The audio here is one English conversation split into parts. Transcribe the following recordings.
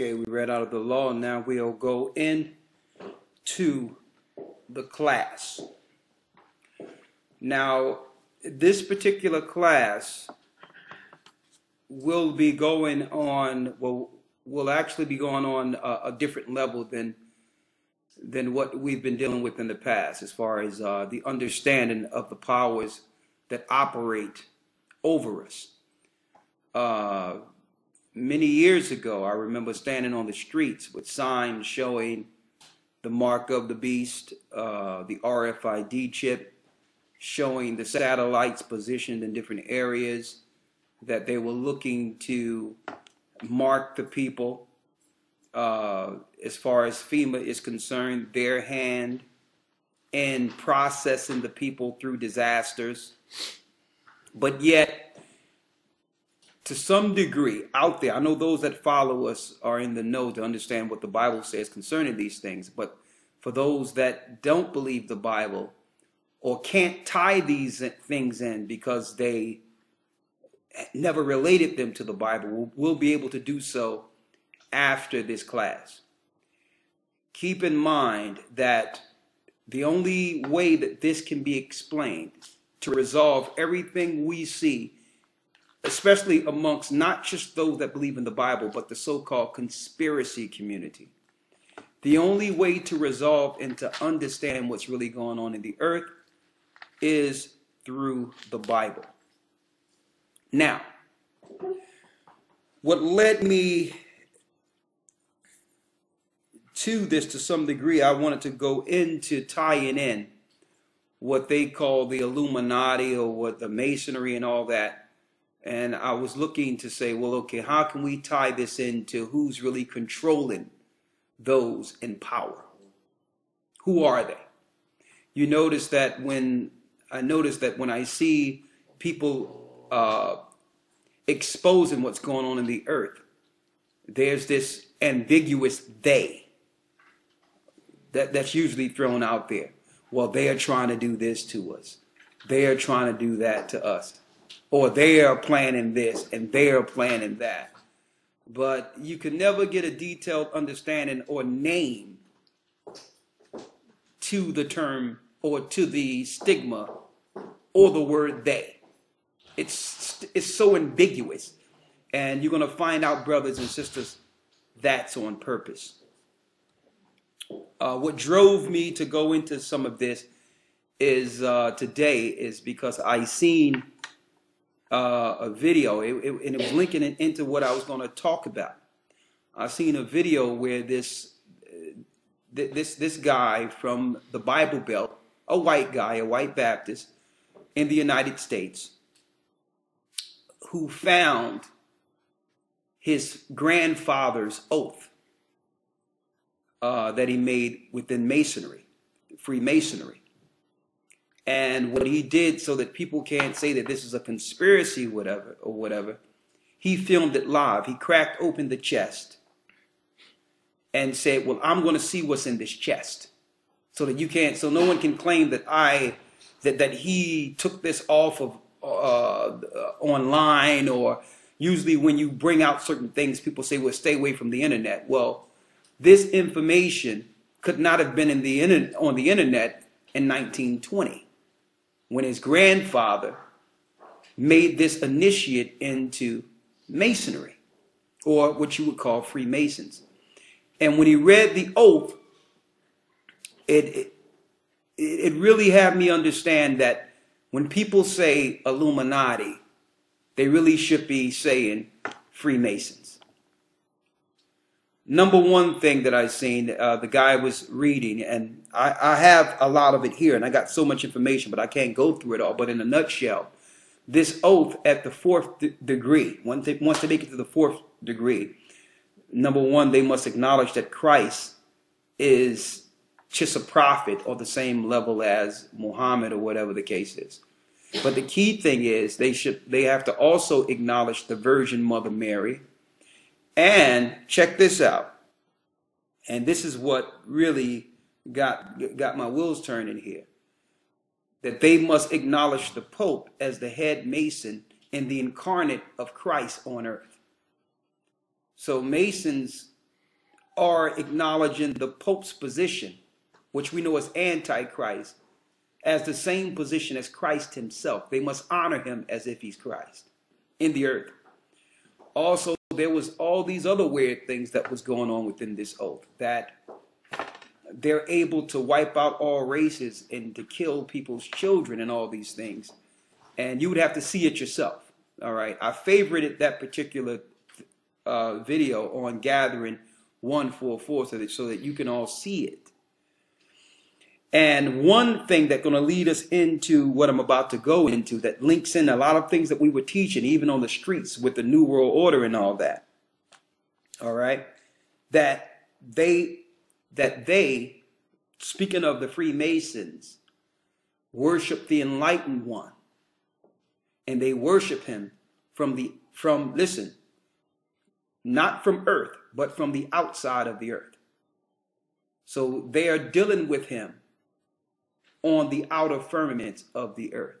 Okay, we read out of the law. and Now we'll go in to the class. Now, this particular class will be going on, well, will actually be going on a, a different level than than what we've been dealing with in the past, as far as uh, the understanding of the powers that operate over us. Uh, many years ago, I remember standing on the streets with signs showing the mark of the beast, uh, the RFID chip, showing the satellites positioned in different areas, that they were looking to mark the people. Uh, as far as FEMA is concerned, their hand in processing the people through disasters. But yet, to some degree, out there, I know those that follow us are in the know to understand what the Bible says concerning these things. But for those that don't believe the Bible or can't tie these things in because they never related them to the Bible, we'll, be able to do so after this class. Keep in mind that the only way that this can be explained to resolve everything we see, especially amongst not just those that believe in the Bible, but the so called conspiracy community. The only way to resolve and to understand what's really going on in the earth is through the Bible. Now, what led me to this to some degree, I wanted to go into tying in what they call the Illuminati or what the Masonry and all that. And I was looking to say, well, okay, how can we tie this into who's really controlling those in power? Who are they? You notice that when I notice that when I see people uh, exposing what's going on in the earth, there's this ambiguous they that, that's usually thrown out there. Well, they are trying to do this to us. They are trying to do that to us. Or they are planning this and they are planning that. But you can never get a detailed understanding or name to the term or to the stigma or the word they. It's, it's so ambiguous. And you're going to find out, brothers and sisters, that's on purpose. Uh, what drove me to go into some of this is uh, today is because I seen uh, a video it, it, and it was linking it into what I was going to talk about. I seen a video where this this this guy from the Bible Belt, a white guy, a white Baptist in the United States, who found his grandfather's oath uh, that he made within Masonry, Freemasonry. And what he did so that people can't say that this is a conspiracy, whatever, or whatever, he filmed it live. He cracked open the chest and said, Well, I'm going to see what's in this chest. So that you can't, so no one can claim that I, that, that he took this off of uh, online or usually when you bring out certain things, people say, well, stay away from the internet. Well, this information could not have been in the on the internet in 1920 when his grandfather made this initiate into masonry or what you would call freemasons. And when he read the oath it, it it really had me understand that when people say illuminati they really should be saying freemasons. Number one thing that I seen, uh, the guy was reading, and I, I, have a lot of it here, and I got so much information, but I can't go through it all. But in a nutshell, this oath at the fourth d- degree, once they, once they make it to the fourth degree, number one, they must acknowledge that Christ is just a prophet or the same level as Muhammad or whatever the case is. But the key thing is they should they have to also acknowledge the Virgin Mother Mary, and check this out. And this is what really got, got my wheels turning here. That they must acknowledge the Pope as the head Mason and the incarnate of Christ on earth. So Masons are acknowledging the Pope's position, which we know as Antichrist, as the same position as Christ himself. They must honor him as if he's Christ in the earth. Also, there was all these other weird things that was going on within this oath that they're able to wipe out all races and to kill people's children and all these things. And you would have to see it yourself. All right. I favorited that particular uh, video on Gathering 144 so that, so that you can all see it. And one thing that's going to lead us into what I'm about to go into that links in a lot of things that we were teaching, even on the streets with the New World Order and all that. All right. That they, that they, speaking of the Freemasons, worship the enlightened one. And they worship him from the, from, listen, not from earth, but from the outside of the earth. So they are dealing with him on the outer firmament of the earth.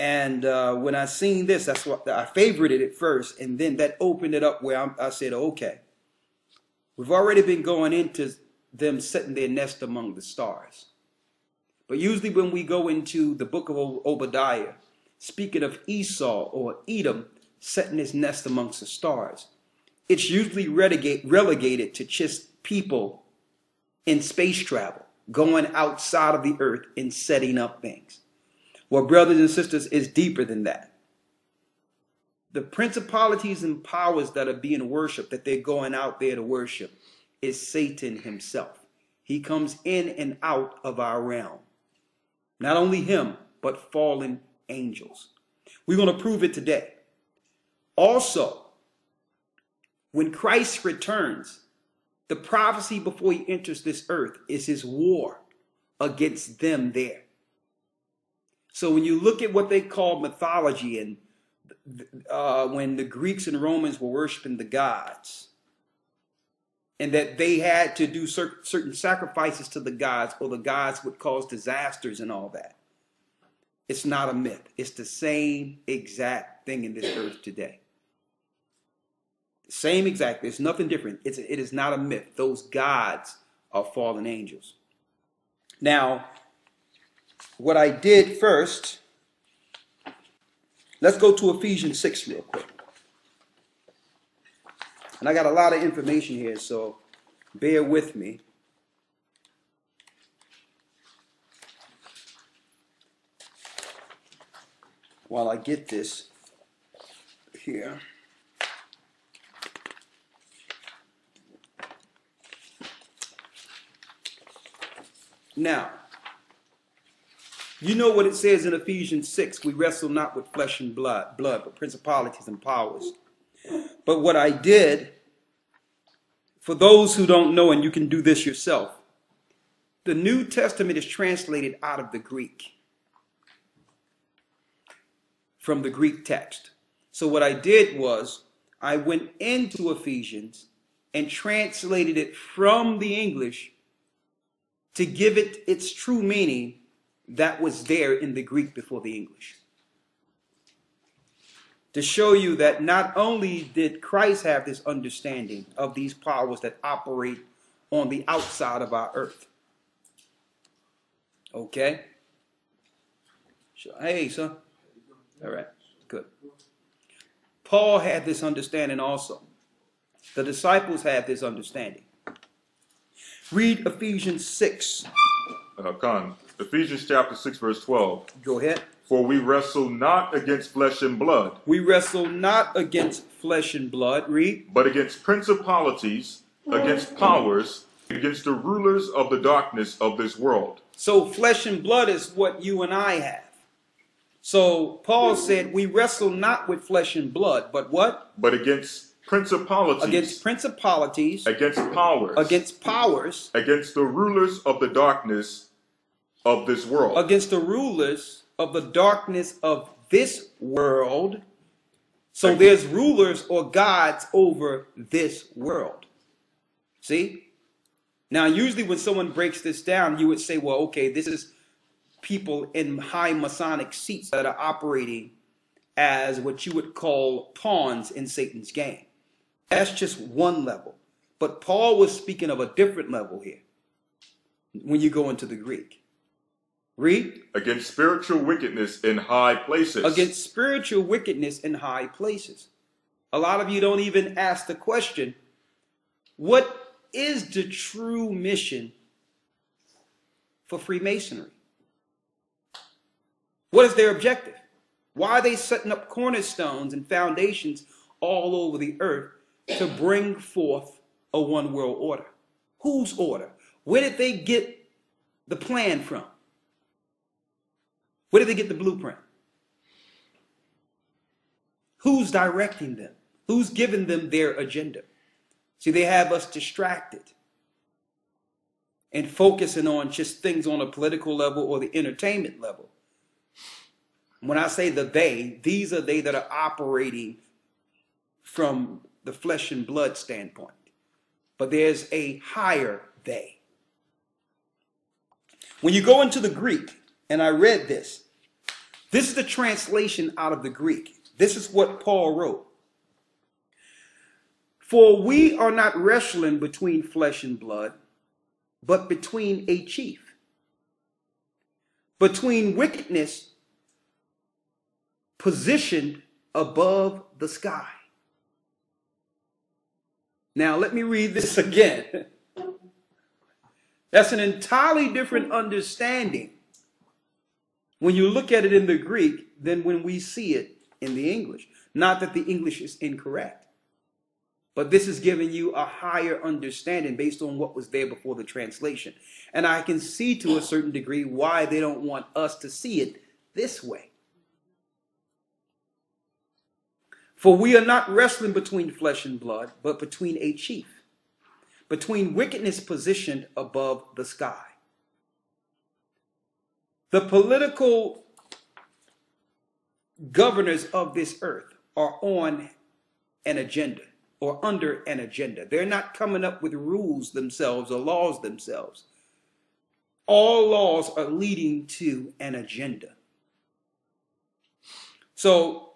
And uh, when I seen this, that's what I favorited it first, and then that opened it up where I'm, I said, okay, we've already been going into them setting their nest among the stars. But usually when we go into the book of Obadiah, speaking of Esau or Edom setting his nest amongst the stars, it's usually relegate, relegated to just people in space travel going outside of the earth and setting up things. Well, brothers and sisters, it's deeper than that. The principalities and powers that are being worshiped, that they're going out there to worship, is Satan himself. He comes in and out of our realm. Not only him, but fallen angels. We're going to prove it today. Also, when Christ returns, the prophecy before he enters this earth is his war against them there. So when you look at what they call mythology and uh, when the Greeks and Romans were worshiping the gods, and that they had to do cer- certain sacrifices to the gods, or the gods would cause disasters and all that. It's not a myth. It's the same exact thing in this earth today. Same exact. There's nothing different. It's it is not a myth. Those gods are fallen angels. Now, what I did first, let's go to Ephesians 6 real quick. And I got a lot of information here, so bear with me. While I get this here. Now, you know what it says in Ephesians 6 we wrestle not with flesh and blood, blood, but principalities and powers. But what I did, for those who don't know, and you can do this yourself, the New Testament is translated out of the Greek, from the Greek text. So what I did was I went into Ephesians and translated it from the English to give it its true meaning that was there in the Greek before the English. To show you that not only did Christ have this understanding of these powers that operate on the outside of our earth. Okay? Hey, son. All right, good. Paul had this understanding also. The disciples had this understanding. Read Ephesians 6. Uh, Khan, Ephesians chapter 6, verse 12. Go ahead. For we wrestle not against flesh and blood. We wrestle not against flesh and blood. Read. But against principalities, against powers, against the rulers of the darkness of this world. So flesh and blood is what you and I have. So Paul said, we wrestle not with flesh and blood, but what? But against principalities, against principalities, against powers, against powers, against the rulers of the darkness of this world, against the rulers of the darkness of this world. So there's rulers or gods over this world. See? Now, usually when someone breaks this down, you would say, well, okay, this is people in high Masonic seats that are operating as what you would call pawns in Satan's game. That's just one level. But Paul was speaking of a different level here when you go into the Greek. Read. Against spiritual wickedness in high places. Against spiritual wickedness in high places. A lot of you don't even ask the question what is the true mission for Freemasonry? What is their objective? Why are they setting up cornerstones and foundations all over the earth to bring forth a one world order? Whose order? Where did they get the plan from? Where did they get the blueprint? Who's directing them? Who's giving them their agenda? See, they have us distracted and focusing on just things on a political level or the entertainment level. When I say the they, these are they that are operating from the flesh and blood standpoint. But there's a higher they. When you go into the Greek, and I read this, this is the translation out of the Greek. This is what Paul wrote. For we are not wrestling between flesh and blood, but between a chief, between wickedness positioned above the sky. Now, let me read this again. That's an entirely different understanding when you look at it in the Greek than when we see it in the English. Not that the English is incorrect, but this is giving you a higher understanding based on what was there before the translation. And I can see to a certain degree why they don't want us to see it this way. For we are not wrestling between flesh and blood, but between a chief, between wickedness positioned above the sky. The political governors of this earth are on an agenda or under an agenda. They're not coming up with rules themselves or laws themselves. All laws are leading to an agenda. So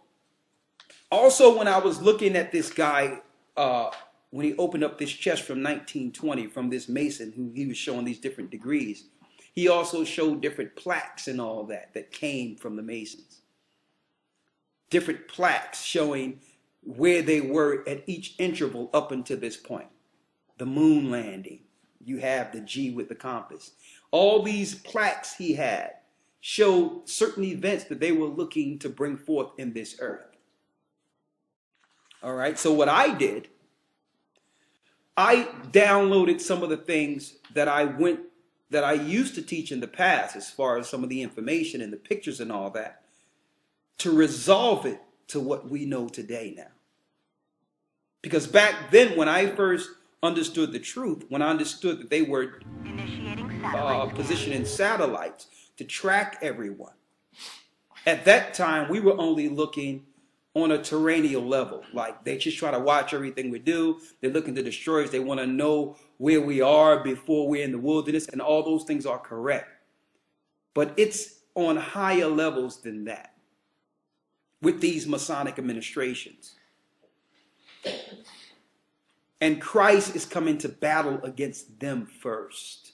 also, when I was looking at this guy, uh, when he opened up this chest from 1920 from this Mason, who he was showing these different degrees, he also showed different plaques and all that that came from the Masons. Different plaques showing where they were at each interval up until this point. The moon landing, you have the G with the compass. All these plaques he had showed certain events that they were looking to bring forth in this earth. All right. So what I did, I downloaded some of the things that I went that I used to teach in the past, as far as some of the information and the pictures and all that, to resolve it to what we know today now. Because back then, when I first understood the truth, when I understood that they were uh, positioning satellites to track everyone, at that time we were only looking on a terrestrial level. Like they just try to watch everything we do. They're looking to destroy us. They want to know where we are before we're in the wilderness, and all those things are correct. But it's on higher levels than that with these Masonic administrations. And Christ is coming to battle against them first.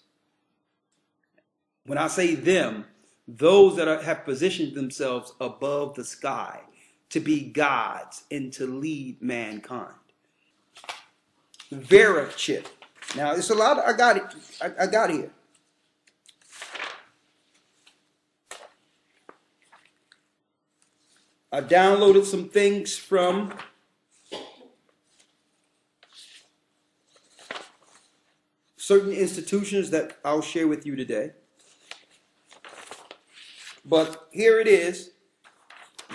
When I say them, those that are, have positioned themselves above the sky to be gods and to lead mankind. VeriChip. Now, it's a lot. I got it. I, I got here. I downloaded some things from certain institutions that I'll share with you today. But here it is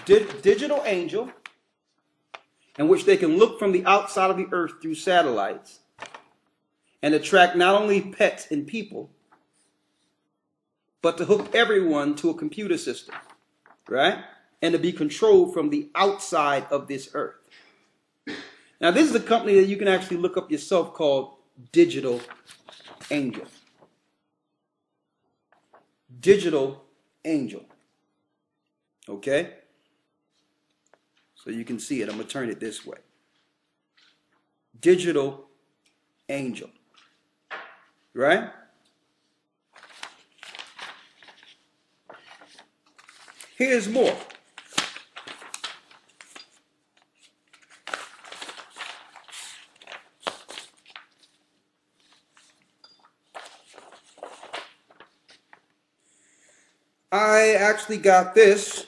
di digital angel, in which they can look from the outside of the earth through satellites and attract not only pets and people, but to hook everyone to a computer system, right? And to be controlled from the outside of this earth. Now, this is a company that you can actually look up yourself called Digital Angel. Digital Angel. Okay? So you can see it. I'm going to turn it this way. Digital angel. Right? Here's more. I actually got this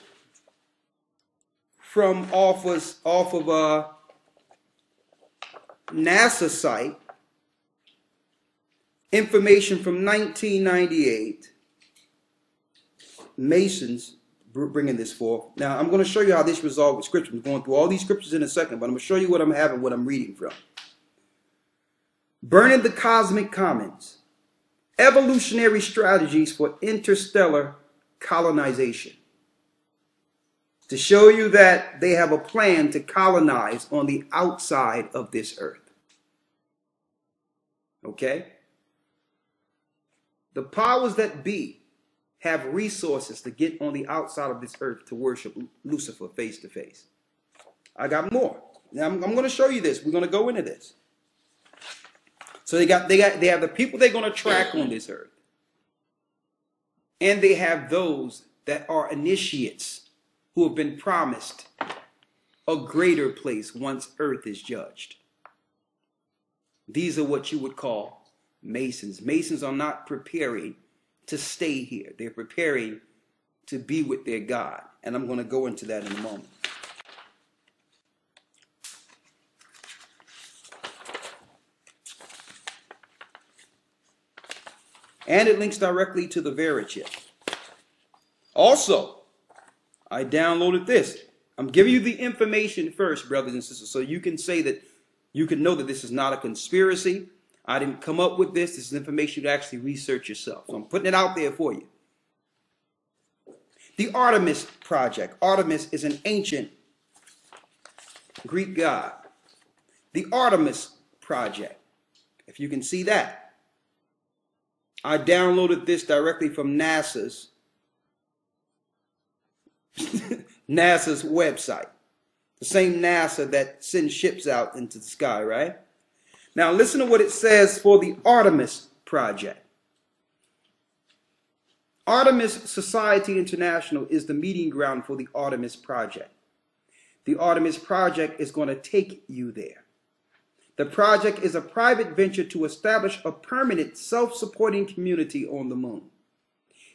from off of off of a NASA site. Information from 1998. Masons bringing this forth. Now I'm going to show you how this resolved with scripture. I'm going through all these scriptures in a second, but I'm going to show you what I'm having, what I'm reading from. Burning the Cosmic Commons. Evolutionary strategies for interstellar colonization. To show you that they have a plan to colonize on the outside of this earth. Okay? The powers that be have resources to get on the outside of this earth to worship Lucifer face to face. I got more. Now I'm, I'm going to show you this. We're going to go into this. So they got they got they have the people they're going to track on this earth. And they have those that are initiates who have been promised a greater place once earth is judged. These are what you would call Masons. Masons are not preparing to stay here, they're preparing to be with their God. And I'm going to go into that in a moment. And it links directly to the Verichip. Also, I downloaded this. I'm giving you the information first, brothers and sisters, so you can say that you can know that this is not a conspiracy. I didn't come up with this. This is information you actually research yourself. So I'm putting it out there for you. The Artemis Project. Artemis is an ancient Greek god. The Artemis Project. If you can see that. I downloaded this directly from NASA's NASA's website. The same NASA that sends ships out into the sky, right? Now listen to what it says for the Artemis Project. Artemis Society International is the meeting ground for the Artemis Project. The Artemis Project is going to take you there. The project is a private venture to establish a permanent self-supporting community on the moon.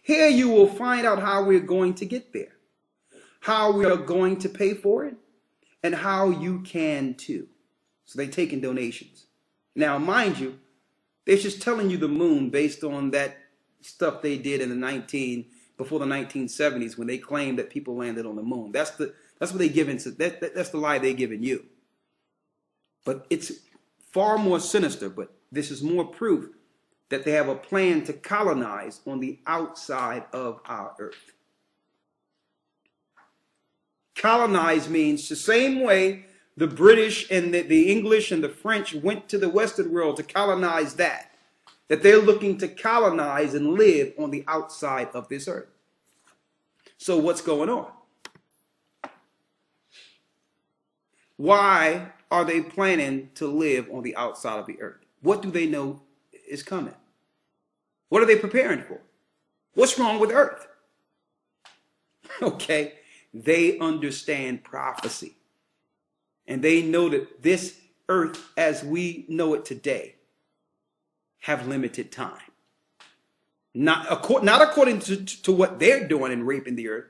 Here you will find out how we're going to get there how we are going to pay for it, and how you can too. So they take in donations. Now, mind you, they're just telling you the moon based on that stuff they did in the 19 before the 1970s when they claimed that people landed on the moon. That's the that's what they give into that, that that's the lie they're giving you. But it's far more sinister. But this is more proof that they have a plan to colonize on the outside of our earth. Colonize means the same way the British and the, the English and the French went to the Western world to colonize that, that they're looking to colonize and live on the outside of this earth. So what's going on? Why are they planning to live on the outside of the earth? What do they know is coming? What are they preparing for? What's wrong with earth? Okay, they understand prophecy. And they know that this earth as we know it today have limited time. Not, not according to, to what they're doing and raping the earth,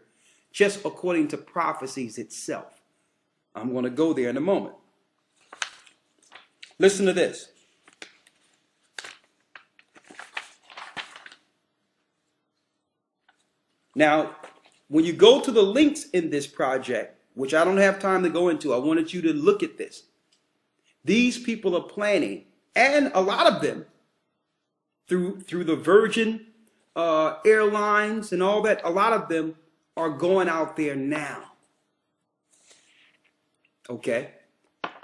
just according to prophecies itself. I'm going to go there in a moment. Listen to this. Now, when you go to the links in this project, which I don't have time to go into, I wanted you to look at this. These people are planning, and a lot of them, through through the Virgin uh, Airlines and all that, a lot of them are going out there now. Okay,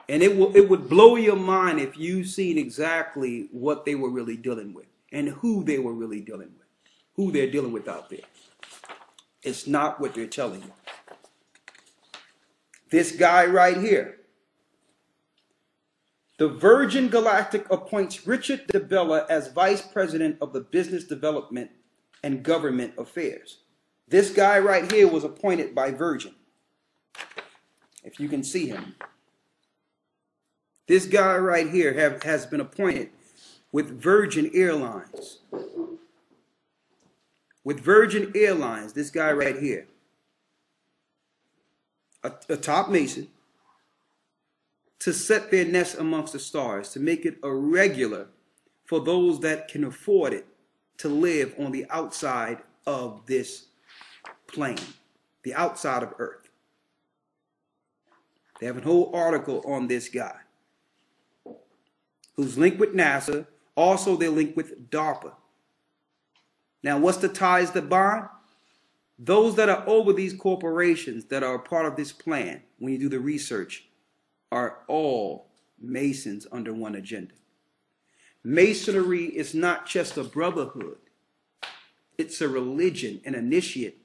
and it will it would blow your mind if you seen exactly what they were really dealing with and who they were really dealing with, who they're dealing with out there. It's not what they're telling you. This guy right here, The Virgin Galactic appoints Richard DalBello as Vice President of the Business Development and Government Affairs. This guy right here was appointed by Virgin. If you can see him. This guy right here have, has been appointed with Virgin Airlines. With Virgin Airlines, this guy right here, a, a top mason, to set their nest amongst the stars, to make it a regular for those that can afford it to live on the outside of this plane, the outside of Earth. They have a whole article on this guy who's linked with NASA. Also, they're linked with DARPA. Now, what's the ties that bind? Those that are over these corporations that are a part of this plan, when you do the research, are all Masons under one agenda. Masonry is not just a brotherhood, it's a religion, an initiate,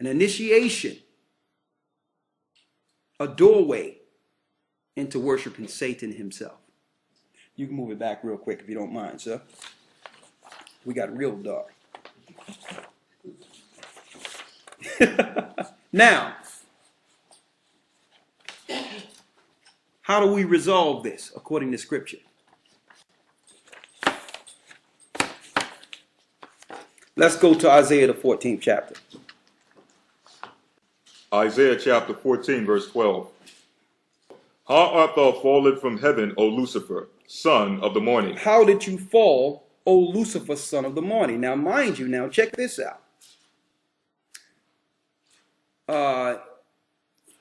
an initiation, a doorway into worshiping Satan himself. You can move it back real quick if you don't mind, sir. We got real dark. now, how do we resolve this according to Scripture? Let's go to Isaiah, the 14th chapter. Isaiah chapter 14, verse 12. How art thou fallen from heaven, O Lucifer, son of the morning? How did you fall, O Lucifer, son of the morning? Now, mind you, now check this out. Uh,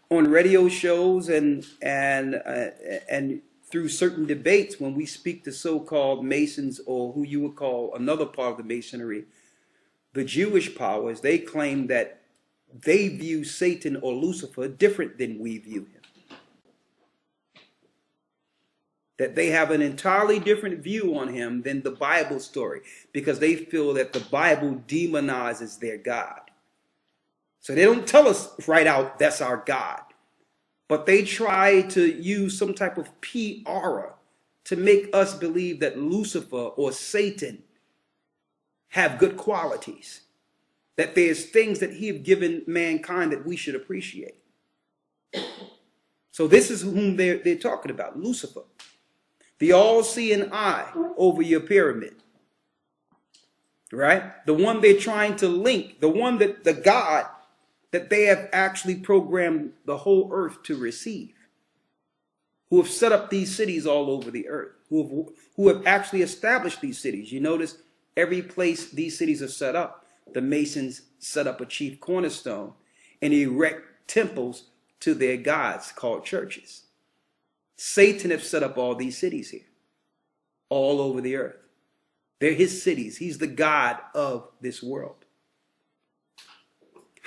on radio shows and and uh, and through certain debates, when we speak to so-called Masons or who you would call another part of the Masonry, the Jewish powers, they claim that they view Satan or Lucifer different than we view him. that they have an entirely different view on him than the Bible story because they feel that the Bible demonizes their God. So they don't tell us right out that's our God, but they try to use some type of PR to make us believe that Lucifer or Satan have good qualities, that there's things that he have given mankind that we should appreciate. So this is whom they're, they're talking about, Lucifer the all seeing eye over your pyramid. Right? The one they're trying to link, the one that the God that they have actually programmed the whole earth to receive, who have set up these cities all over the earth, who have, who have actually established these cities. You notice every place these cities are set up, the Masons set up a chief cornerstone and erect temples to their gods called churches. Satan have set up all these cities here, all over the earth. They're his cities. He's the God of this world.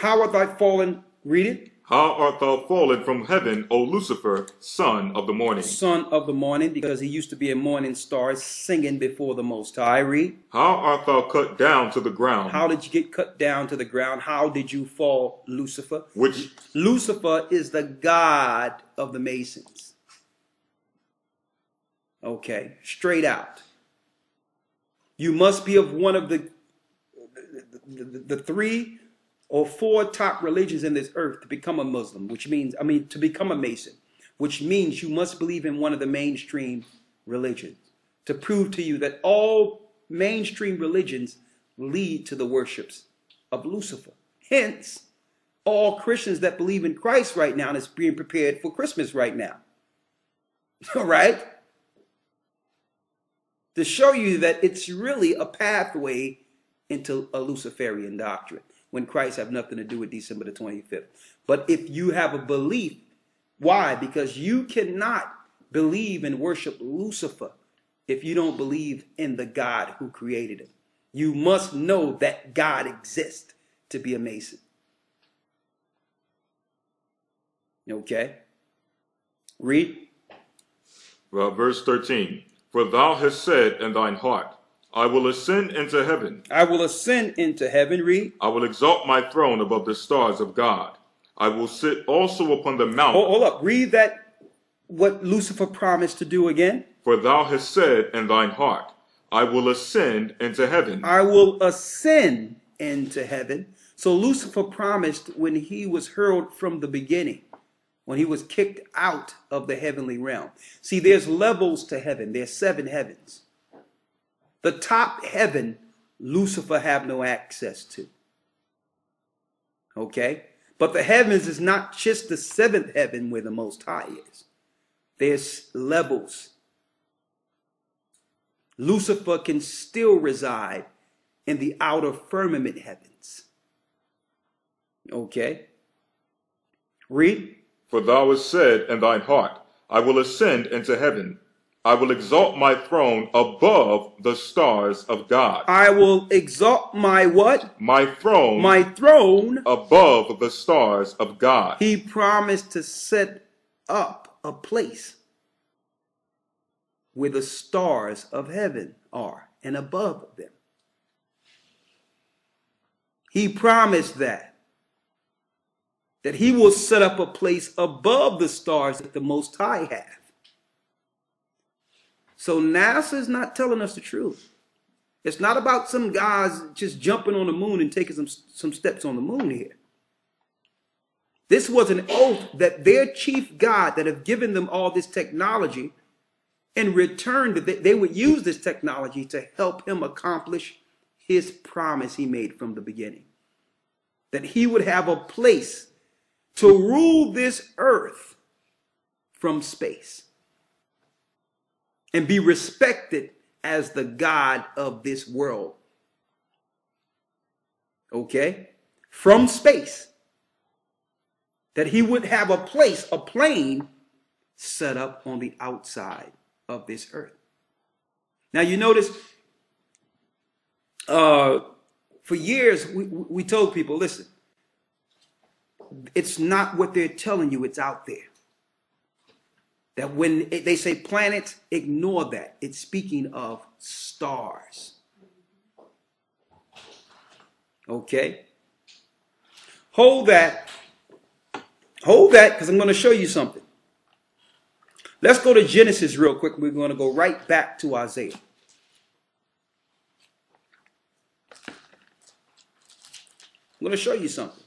How art thou fallen? Read it. How art thou fallen from heaven, O Lucifer, son of the morning? Son of the morning, because he used to be a morning star singing before the Most High. Read. How art thou cut down to the ground? How did you get cut down to the ground? How did you fall, Lucifer? Which Lucifer is the God of the Masons. Okay, straight out. You must be of one of the, the, the, the three or four top religions in this earth to become a Muslim, which means, I mean, to become a Mason, which means you must believe in one of the mainstream religions to prove to you that all mainstream religions lead to the worships of Lucifer. Hence, all Christians that believe in Christ right now is being prepared for Christmas right now. All right? to show you that it's really a pathway into a Luciferian doctrine when Christ have nothing to do with December the 25th. But if you have a belief, why? Because you cannot believe and worship Lucifer if you don't believe in the God who created him. You must know that God exists to be a Mason. Okay? Read. Well, verse 13. For thou hast said in thine heart, I will ascend into heaven. I will ascend into heaven. Read. I will exalt my throne above the stars of God. I will sit also upon the mount. Hold, hold up. Read that. what Lucifer promised to do again? For thou hast said in thine heart, I will ascend into heaven. I will ascend into heaven. So Lucifer promised when he was hurled from the beginning, when he was kicked out of the heavenly realm. See, there's levels to heaven. There's seven heavens. The top heaven, Lucifer have no access to. Okay? But the heavens is not just the seventh heaven where the Most High is. There's levels. Lucifer can still reside in the outer firmament heavens. Okay? Read. For thou hast said in thine heart, I will ascend into heaven. I will exalt my throne above the stars of God. I will exalt my what? My throne My throne. above the stars of God. He promised to set up a place where the stars of heaven are and above them. He promised that. That he will set up a place above the stars that the Most High have. So NASA is not telling us the truth. It's not about some guys just jumping on the moon and taking some, some steps on the moon here. This was an oath that their chief God that have given them all this technology in return that they, they would use this technology to help him accomplish his promise he made from the beginning. That he would have a place to rule this earth from space and be respected as the God of this world. Okay? From space. That he would have a place, a plane set up on the outside of this earth. Now you notice uh, for years we, we told people, listen, it's not what they're telling you, it's out there. That when it- they say planets, ignore that. It's speaking of stars. Okay? Hold that. Hold that because I'm going to show you something. Let's go to Genesis real quick. We're going to go right back to Isaiah. I'm going to show you something.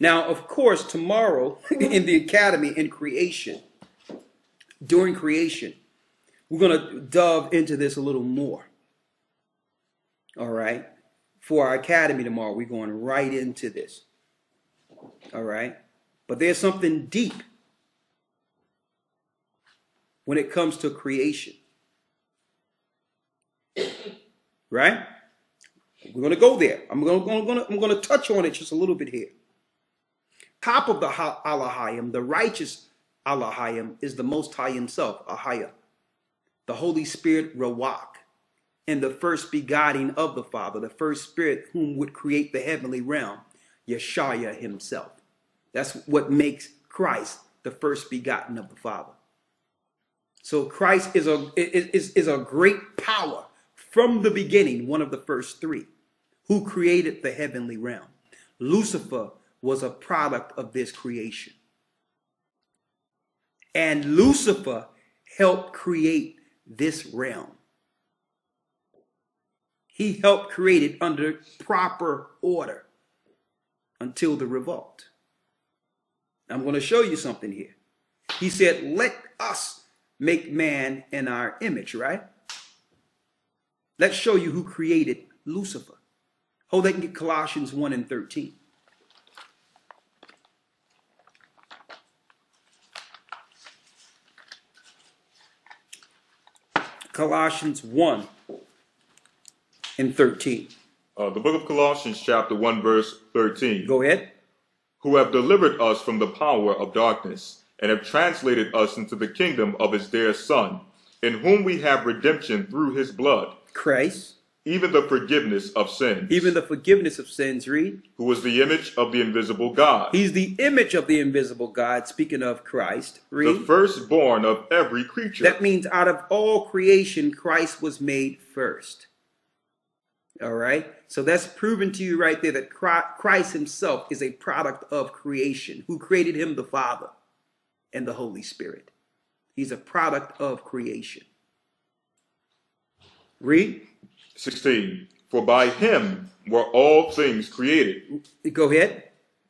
Now, of course, tomorrow in the academy in creation, during creation, we're going to delve into this a little more. All right? For our academy tomorrow, we're going right into this. All right? But there's something deep when it comes to creation. Right? We're going to go there. I'm going to, touch on it just a little bit here. Top of the Ha- Alahayim, the righteous Alahayim, is the Most High Himself, Ahayah, the Holy Spirit, Rawach, and the first begotten of the Father, the first Spirit whom would create the heavenly realm, Yashaya Himself. That's what makes Christ the first begotten of the Father. So Christ is a is, is a great power from the beginning, one of the first three, who created the heavenly realm. Lucifer was a product of this creation. And Lucifer helped create this realm. He helped create it under proper order until the revolt. I'm going to show you something here. He said, Let us make man in our image, right? Let's show you who created Lucifer. Oh, they can get Colossians 1 and 13. Colossians 1 and 13. Uh, the book of Colossians, chapter 1, verse 13. Go ahead. Who have delivered us from the power of darkness and have translated us into the kingdom of his dear Son, in whom we have redemption through his blood, Christ, even the forgiveness of sins, even the forgiveness of sins, read. who was the image of the invisible God, He's the image of the invisible God, speaking of Christ, read. the firstborn of every creature. That means out of all creation, Christ was made first. All right. So that's proven to you right there that Christ himself is a product of creation. Who created him? The Father. and the Holy Spirit. He's a product of creation. Read. 16. For by him were all things created Go ahead.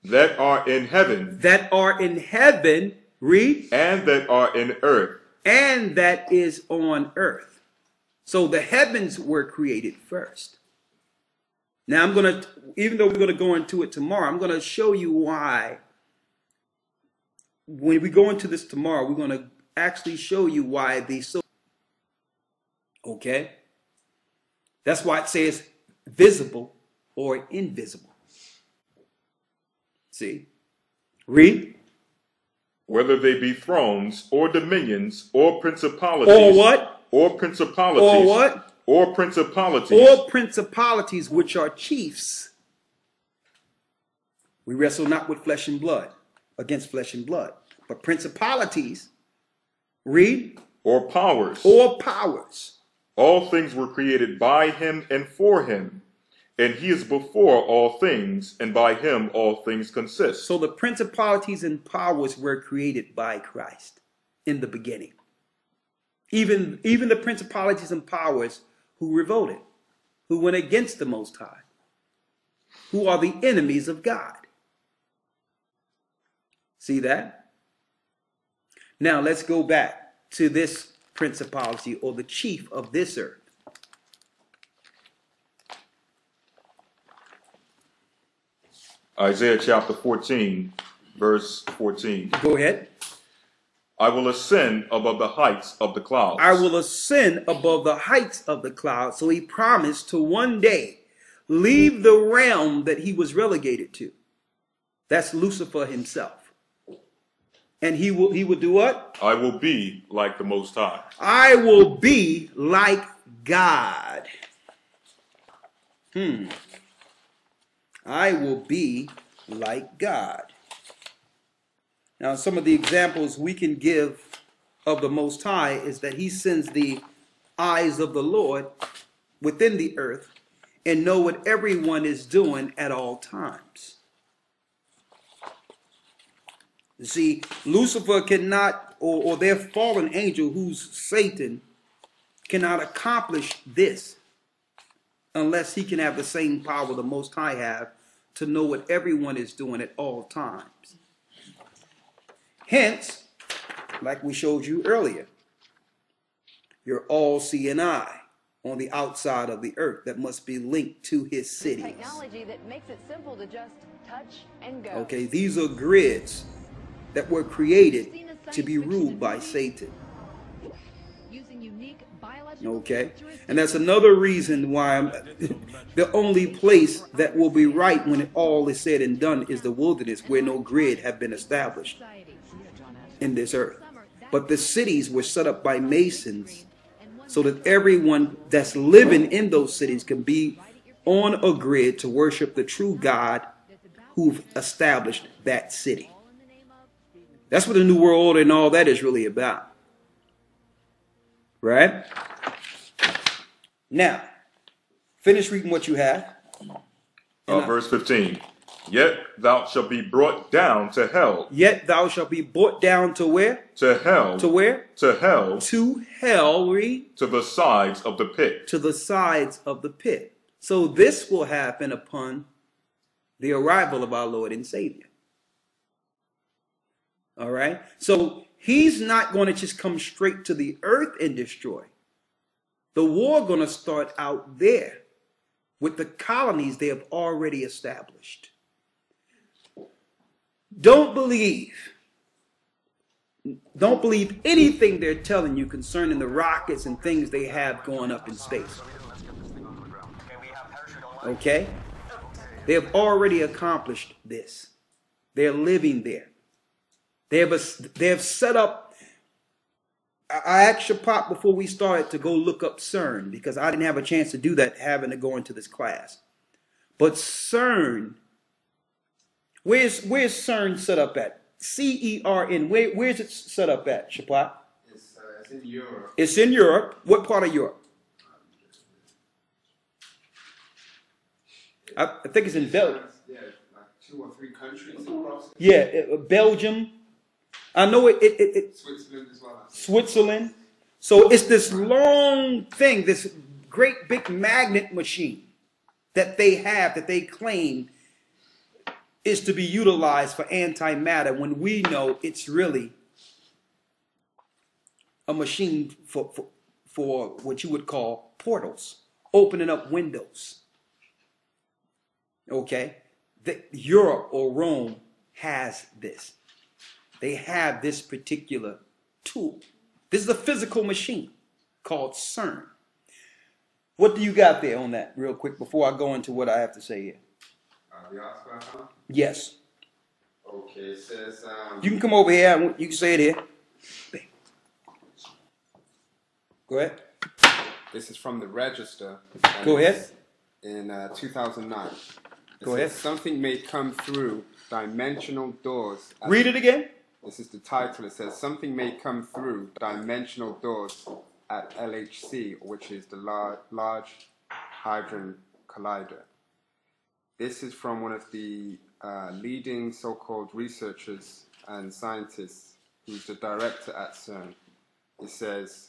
that are in heaven That are in heaven. Read. and that are in earth, And that is on earth. So the heavens were created first. Now I'm going to, even though we're going to go into it tomorrow, I'm going to show you why. When we go into this tomorrow, we're going to actually show you why these so. Okay? That's why it says visible or invisible. See? Read. whether they be thrones or dominions or principalities Or what? or principalities Or what? or principalities or principalities which are chiefs. We wrestle not with flesh and blood, against flesh and blood, but principalities, read, or powers. or powers. All things were created by him and for him, and he is before all things, and by him all things consist. So the principalities and powers were created by Christ in the beginning. Even, even the principalities and powers who revolted, who went against the Most High, who are the enemies of God. See that? Now let's go back to this principality or the chief of this earth. Isaiah chapter 14, verse 14. Go ahead. I will ascend above the heights of the clouds. I will ascend above the heights of the clouds. So he promised to one day leave the realm that he was relegated to. That's Lucifer himself. And he will he will do what? I will be like the Most High. I will be like God. Hmm. I will be like God. Now, some of the examples we can give of the Most High is that He sends the eyes of the Lord within the earth and know what everyone is doing at all times. You see, Lucifer cannot, or, or their fallen angel, who's Satan, cannot accomplish this unless he can have the same power the Most High have to know what everyone is doing at all times. Hence, like we showed you earlier, your all-seeing eye on the outside of the earth that must be linked to his cities. Technology that makes it simple to just touch and go. Okay, these are grids that were created to be ruled by Satan. Using unique biological Okay, and that's another reason why I'm, the only place that will be right when it all is said and done is the wilderness, where no grid have been established in this earth. But the cities were set up by masons so that everyone that's living in those cities can be on a grid to worship the true God who've established that city. That's what the New World Order and all that is really about. Right? Now, finish reading what you have. Uh, verse 15. Yet thou shalt be brought down to hell, Yet thou shalt be brought down to where? to hell, To where? to hell, To hell, read. to the sides of the pit. to the sides of the pit. So this will happen upon the arrival of our Lord and Savior. All right? So he's not going to just come straight to the earth and destroy. The war going to start out there with the colonies they have already established. Don't believe don't believe anything they're telling you concerning the rockets and things they have going up in space. Okay? They have already accomplished this. They're living there. They have, a, they have set up. I asked Shapat before we started to go look up CERN because I didn't have a chance to do that having to go into this class. But CERN, where's where's CERN set up at? C E R N. Where, where's it set up at, Shapat? It's, uh, it's in Europe. It's in Europe. What part of Europe? I, I think it's in Belgium. Yeah, like two or three countries across. Yeah, uh, Belgium. I know it, it, it, it Switzerland as well. Switzerland. So it's this long thing, this great big magnet machine that they have that they claim is to be utilized for antimatter when we know it's really a machine for, for, for what you would call portals, opening up windows. Okay? The, Europe or Rome has this. They have this particular tool. This is a physical machine called CERN. What do you got there on that, real quick, before I go into what I have to say here? Uh, the Yes. Okay, it says, um, You can come over here. You can say it here. Go ahead. this is from the Register. Go ahead. In uh, 2009. It Go says, ahead. Something may come through dimensional doors. Read it again. This is the title. It says, Something may come through dimensional doors at LHC, which is the lar- Large Hadron Collider. This is from one of the uh, leading so called researchers and scientists who's the director at CERN. It says,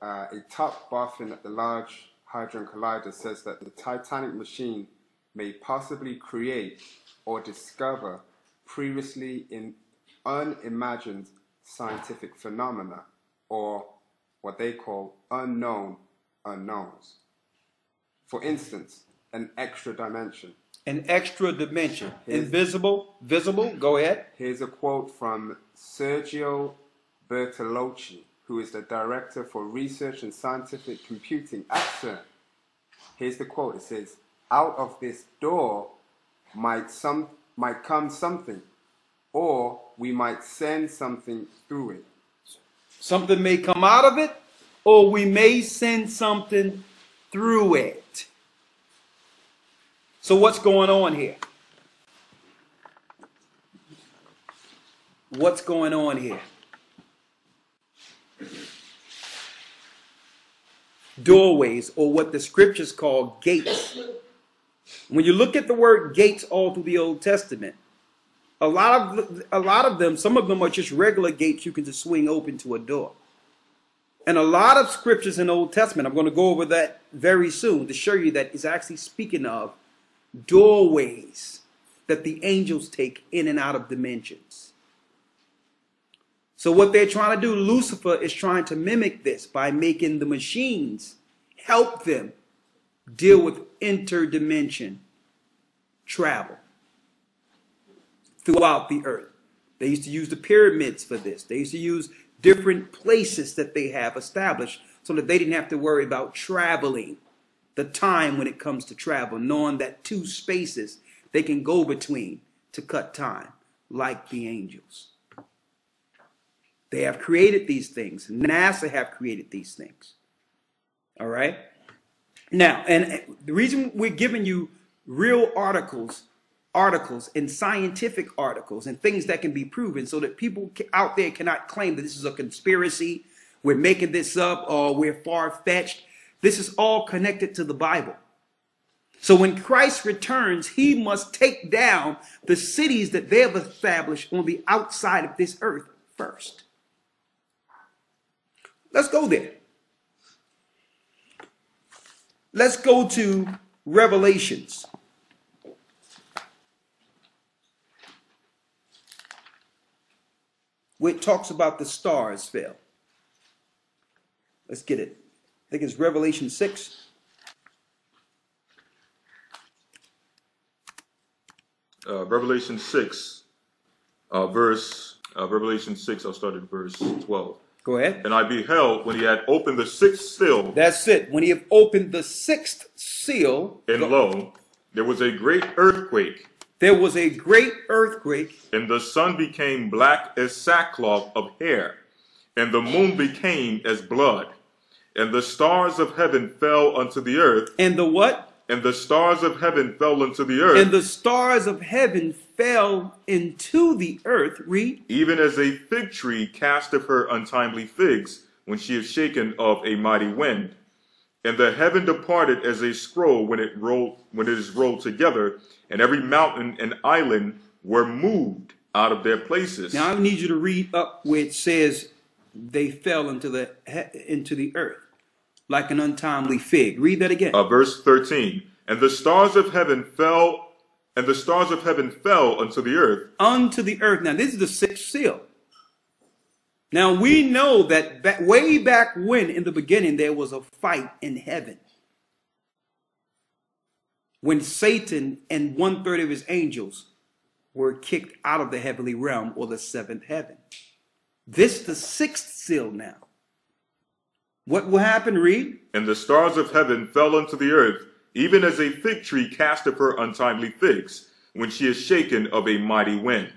uh, a top boffin at the Large Hadron Collider says that the Titanic machine may possibly create or discover previously in unimagined scientific phenomena or what they call unknown unknowns. For instance, an extra dimension. An extra dimension. Yes. Invisible, visible. Go ahead. Here's a quote from Sergio Bertolucci, who is the Director for Research and Scientific Computing at CERN. Here's the quote. It says, "Out of this door might some might come something, or we might send something through it." Something may come out of it, or we may send something through it. So, what's going on here? What's going on here? Doorways, or what the scriptures call gates. When you look at the word gates all through the Old Testament, a lot of a lot of them, some of them are just regular gates you can just swing open to a door. And a lot of scriptures in the Old Testament, I'm going to go over that very soon to show you that it's actually speaking of doorways that the angels take in and out of dimensions. So what they're trying to do, Lucifer is trying to mimic this by making the machines help them deal with interdimension travel throughout the earth. They used to use the pyramids for this. They used to use different places that they have established so that they didn't have to worry about traveling the time when it comes to travel, knowing that two spaces they can go between to cut time, like the angels. They have created these things. NASA have created these things. All right? Now, and the reason we're giving you real articles, articles and scientific articles and things that can be proven so that people out there cannot claim that this is a conspiracy, we're making this up, or we're far fetched. This is all connected to the Bible. So when Christ returns, he must take down the cities that they have established on the outside of this earth first. Let's go there. Let's go to Revelations. Where it talks about the stars fell. Let's get it. I think it's Revelation 6. uh, Revelation 6, uh, verse, uh, Revelation 6, I'll start at verse 12. Go ahead. And I beheld when he had opened the sixth seal, That's it. When he had opened the sixth seal, and lo, there was a great earthquake, there was a great earthquake, and the sun became black as sackcloth of hair, and the moon became as blood, and the stars of heaven fell unto the earth, and the what? and the stars of heaven fell unto the earth, And the stars of heaven fell into the earth. Read. even as a fig tree casteth her untimely figs when she is shaken of a mighty wind. And the heaven departed as a scroll when it rolled when it is rolled together, and every mountain and island were moved out of their places. Now I need you to read up where it says they fell into the into the earth like an untimely fig. Read that again. Uh, verse 13. And the stars of heaven fell, and the stars of heaven fell unto the earth, unto the earth. Now, this is the sixth seal. Now, we know that back, way back when, in the beginning, there was a fight in heaven. When Satan and one third of his angels were kicked out of the heavenly realm or the seventh heaven. This the sixth seal now. What will happen, read? and the stars of heaven fell unto the earth, even as a fig tree casteth her untimely figs, when she is shaken of a mighty wind.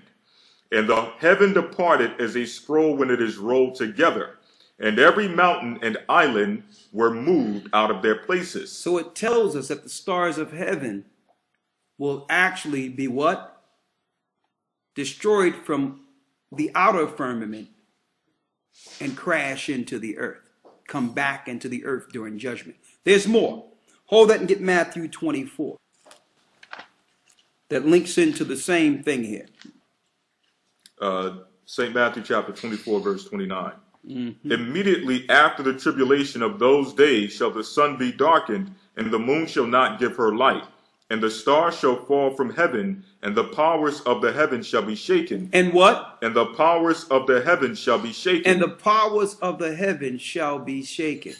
And the heaven departed as a scroll when it is rolled together, and every mountain and island were moved out of their places. So it tells us that the stars of heaven will actually be what? Destroyed from the outer firmament and crash into the earth. Come back into the earth during judgment. There's more. Hold that and get Matthew 24. That links into the same thing here. uh, St. Matthew chapter 24, verse 29. Mm-hmm. Immediately after the tribulation of those days shall the sun be darkened, and the moon shall not give her light, and the stars shall fall from heaven, and the powers of the heavens shall be shaken, And what? and the powers of the heavens shall be shaken. And the powers of the heavens shall be shaken.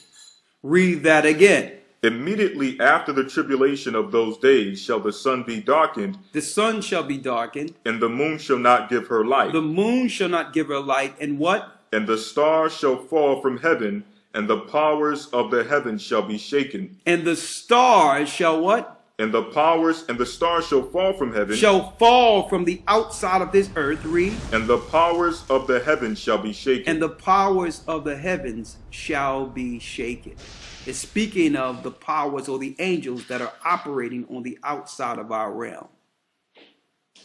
Read that again. Immediately after the tribulation of those days shall the sun be darkened, The sun shall be darkened, and the moon shall not give her light, the moon shall not give her light, and what? And the stars shall fall from heaven, and the powers of the heavens shall be shaken. And the stars shall what? and the powers and the stars shall fall from heaven, Shall fall from the outside of this earth, read. and the powers of the heavens shall be shaken. And the powers of the heavens shall be shaken. It's speaking of the powers or the angels that are operating on the outside of our realm.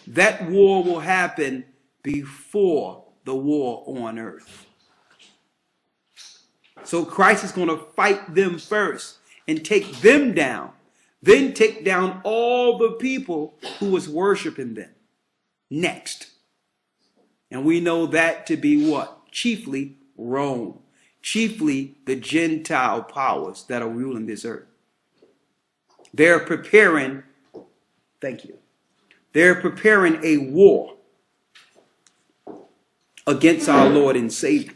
That war will happen before the war on earth. So Christ is going to fight them first and take them down, then take down all the people who was worshiping them next. And we know that to be what? Chiefly Rome, chiefly the Gentile powers that are ruling this earth. They're preparing, thank you, they're preparing a war against our Lord and Savior,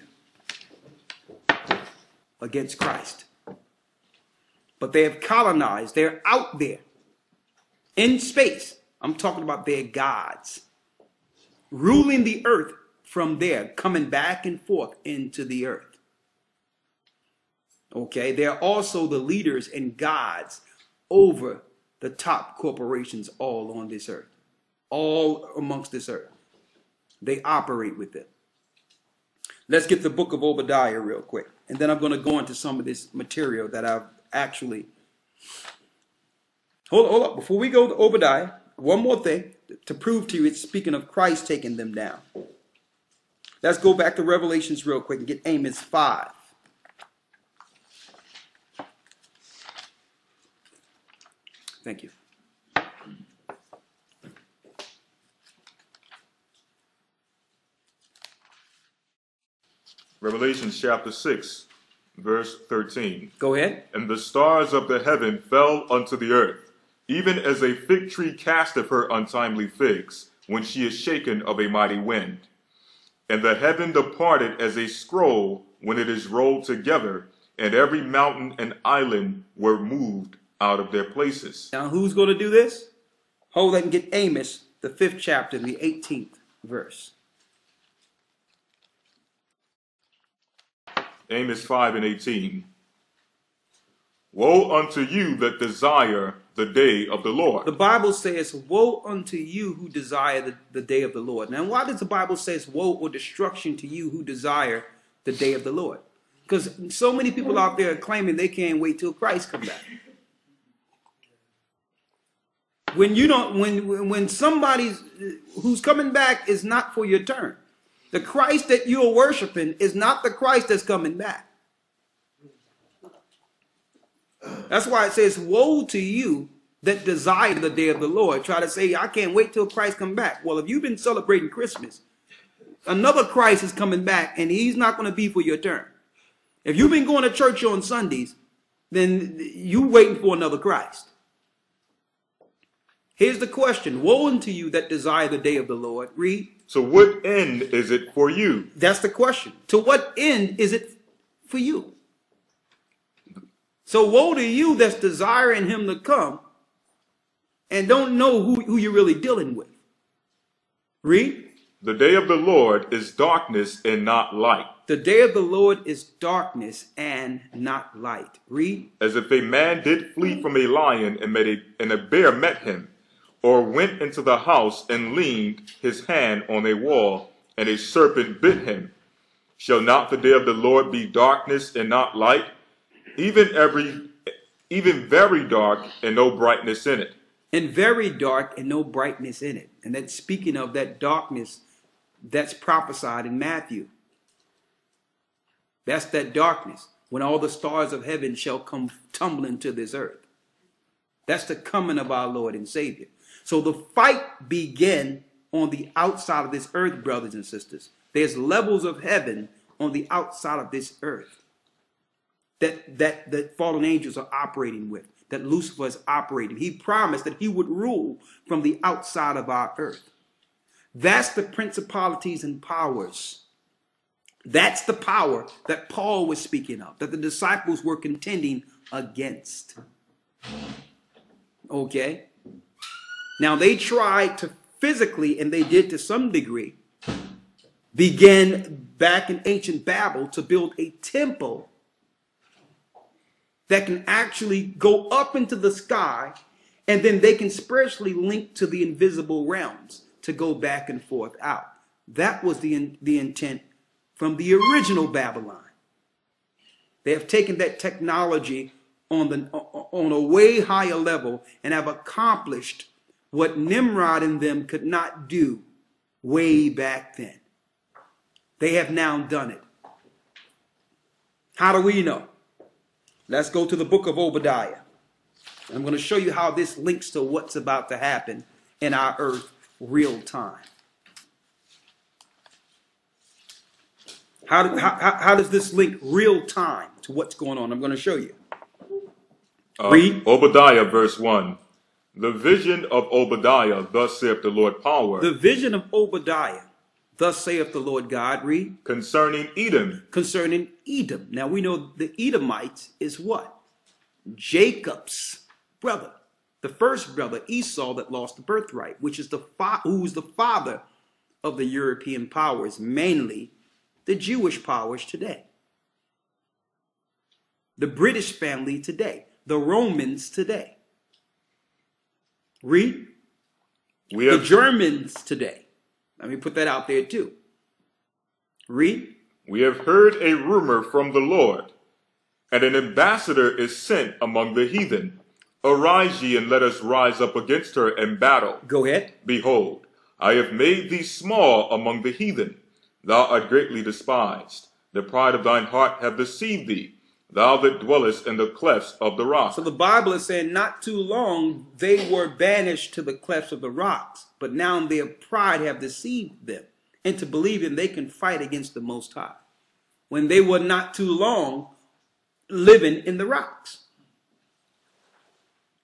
against Christ. But they have colonized, they're out there in space. I'm talking about their gods ruling the earth from there, coming back and forth into the earth. Okay, they're also the leaders and gods over the top corporations all on this earth, all amongst this earth. They operate with it. Let's get the book of Obadiah real quick, and then I'm going to go into some of this material that I've actually. Hold, hold up. Before we go to Obadiah, one more thing to prove to you it's speaking of Christ taking them down. Let's go back to Revelations real quick and get Amos 5. Thank you. Revelation chapter 6, verse 13. Go ahead. And the stars of the heaven fell unto the earth, even as a fig tree casteth her untimely figs, when she is shaken of a mighty wind. And the heaven departed as a scroll when it is rolled together, and every mountain and island were moved out of their places. Now, who's going to do this? Hold that and get Amos, the fifth chapter, the 18th verse. Amos 5 and 18. Woe unto you that desire the day of the Lord. The Bible says, Woe unto you who desire the, the day of the Lord. Now, why does the Bible say woe or destruction to you who desire the day of the Lord? Because so many people out there are claiming they can't wait till Christ come back. When you don't, when when somebody who's coming back is not for your turn. The Christ that you're worshiping is not the Christ that's coming back. That's why it says, Woe to you that desire the day of the Lord try to say, I can't wait till Christ come back. Well, if you've been celebrating Christmas, another Christ is coming back and he's not going to be for your turn. If you've been going to church on Sundays, then you waiting for another Christ. Here's the question. Woe unto you that desire the day of the Lord. Read. So what end is it for you? That's the question. To what end is it for you? So woe to you that's desiring him to come and don't know who, who you're really dealing with. Read. The day of the Lord is darkness and not light. The day of the Lord is darkness and not light. Read. As if a man did flee from a lion and, met a, and a bear met him, or went into the house and leaned his hand on a wall, and a serpent bit him. Shall not the day of the Lord be darkness and not light? Even every even very dark and no brightness in it. And very dark and no brightness in it. And that's speaking of that darkness that's prophesied in Matthew. That's that darkness when all the stars of heaven shall come tumbling to this earth. That's the coming of our Lord and Savior. So the fight began on the outside of this earth, brothers and sisters. There's levels of heaven on the outside of this earth that that that fallen angels are operating with, that Lucifer is operating. He promised that he would rule from the outside of our earth. That's the principalities and powers. That's the power that Paul was speaking of, that the disciples were contending against. Okay? Now they tried to physically, and they did to some degree, begin back in ancient Babel to build a temple that can actually go up into the sky and then they can spiritually link to the invisible realms to go back and forth out. That was the, the intent from the original Babylon. They have taken that technology on, the, on a way higher level and have accomplished what Nimrod and them could not do way back then. They have now done it. How do we know? Let's go to the book of Obadiah. I'm going to show you how this links to what's about to happen in our earth real time. How, do, how, how does this link real time to what's going on? I'm going to show you. Uh, Read. Obadiah, verse 1. The vision of Obadiah, thus saith the Lord power, The vision of Obadiah, thus saith the Lord God, read, concerning Edom, concerning Edom. Now we know the Edomites is what? Jacob's brother, the first brother, Esau, that lost the birthright, which is the fa- who's the father of the European powers, mainly the Jewish powers today. The British family today, the Romans today. Read we the Germans today. Let me put that out there too. Read. we have heard a rumor from the Lord, and an ambassador is sent among the heathen. Arise ye and let us rise up against her and battle. Go ahead. Behold, I have made thee small among the heathen. Thou art greatly despised. The pride of thine heart hath deceived thee, thou that dwellest in the clefts of the rock. So the Bible is saying not too long they were banished to the clefts of the rocks, but now their pride have deceived them into believing they can fight against the Most High. When they were not too long living in the rocks.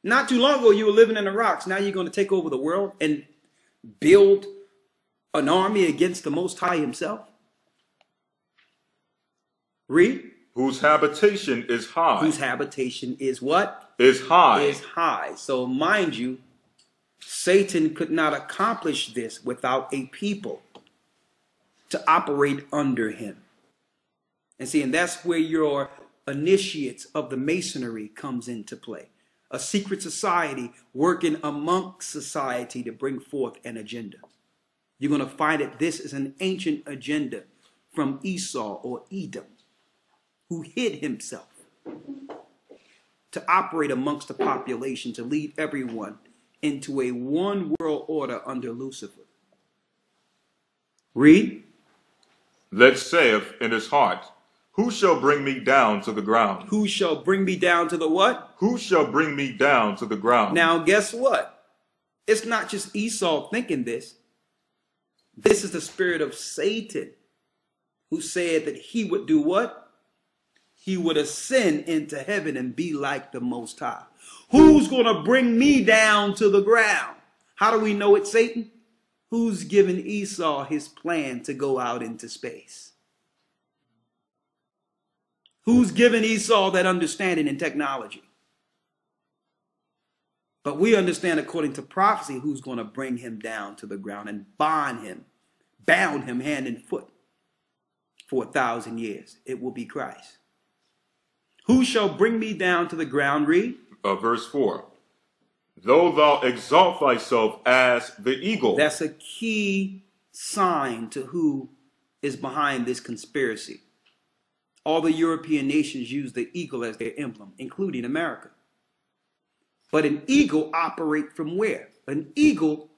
Not too long ago you were living in the rocks. Now you're going to take over the world and build an army against the Most High Himself. Read. Whose habitation is high. Whose habitation is what? is high. is high. So, mind you, Satan could not accomplish this without a people to operate under him. And see, and that's where your initiates of the masonry comes into play. A secret society working amongst society to bring forth an agenda. You're going to find that this is an ancient agenda from Esau or Edom, who hid himself to operate amongst the population to lead everyone into a one world order under Lucifer. Read. that saith in his heart, Who shall bring me down to the ground? Who shall bring me down to the what? Who shall bring me down to the ground? Now, guess what? It's not just Esau thinking this. This is the spirit of Satan who said that he would do what? He would ascend into heaven and be like the Most High. Who's going to bring me down to the ground? How do we know it's Satan? Who's given Esau his plan to go out into space? Who's given Esau that understanding and technology? But we understand according to prophecy who's going to bring him down to the ground and bind him, bound him hand and foot for a thousand years. It will be Christ. Who shall bring me down to the ground? Read. Uh, verse 4. Though thou exalt thyself as the eagle. That's a key sign to who is behind this conspiracy. All the European nations use the eagle as their emblem, including America. But an eagle operate from where? An eagle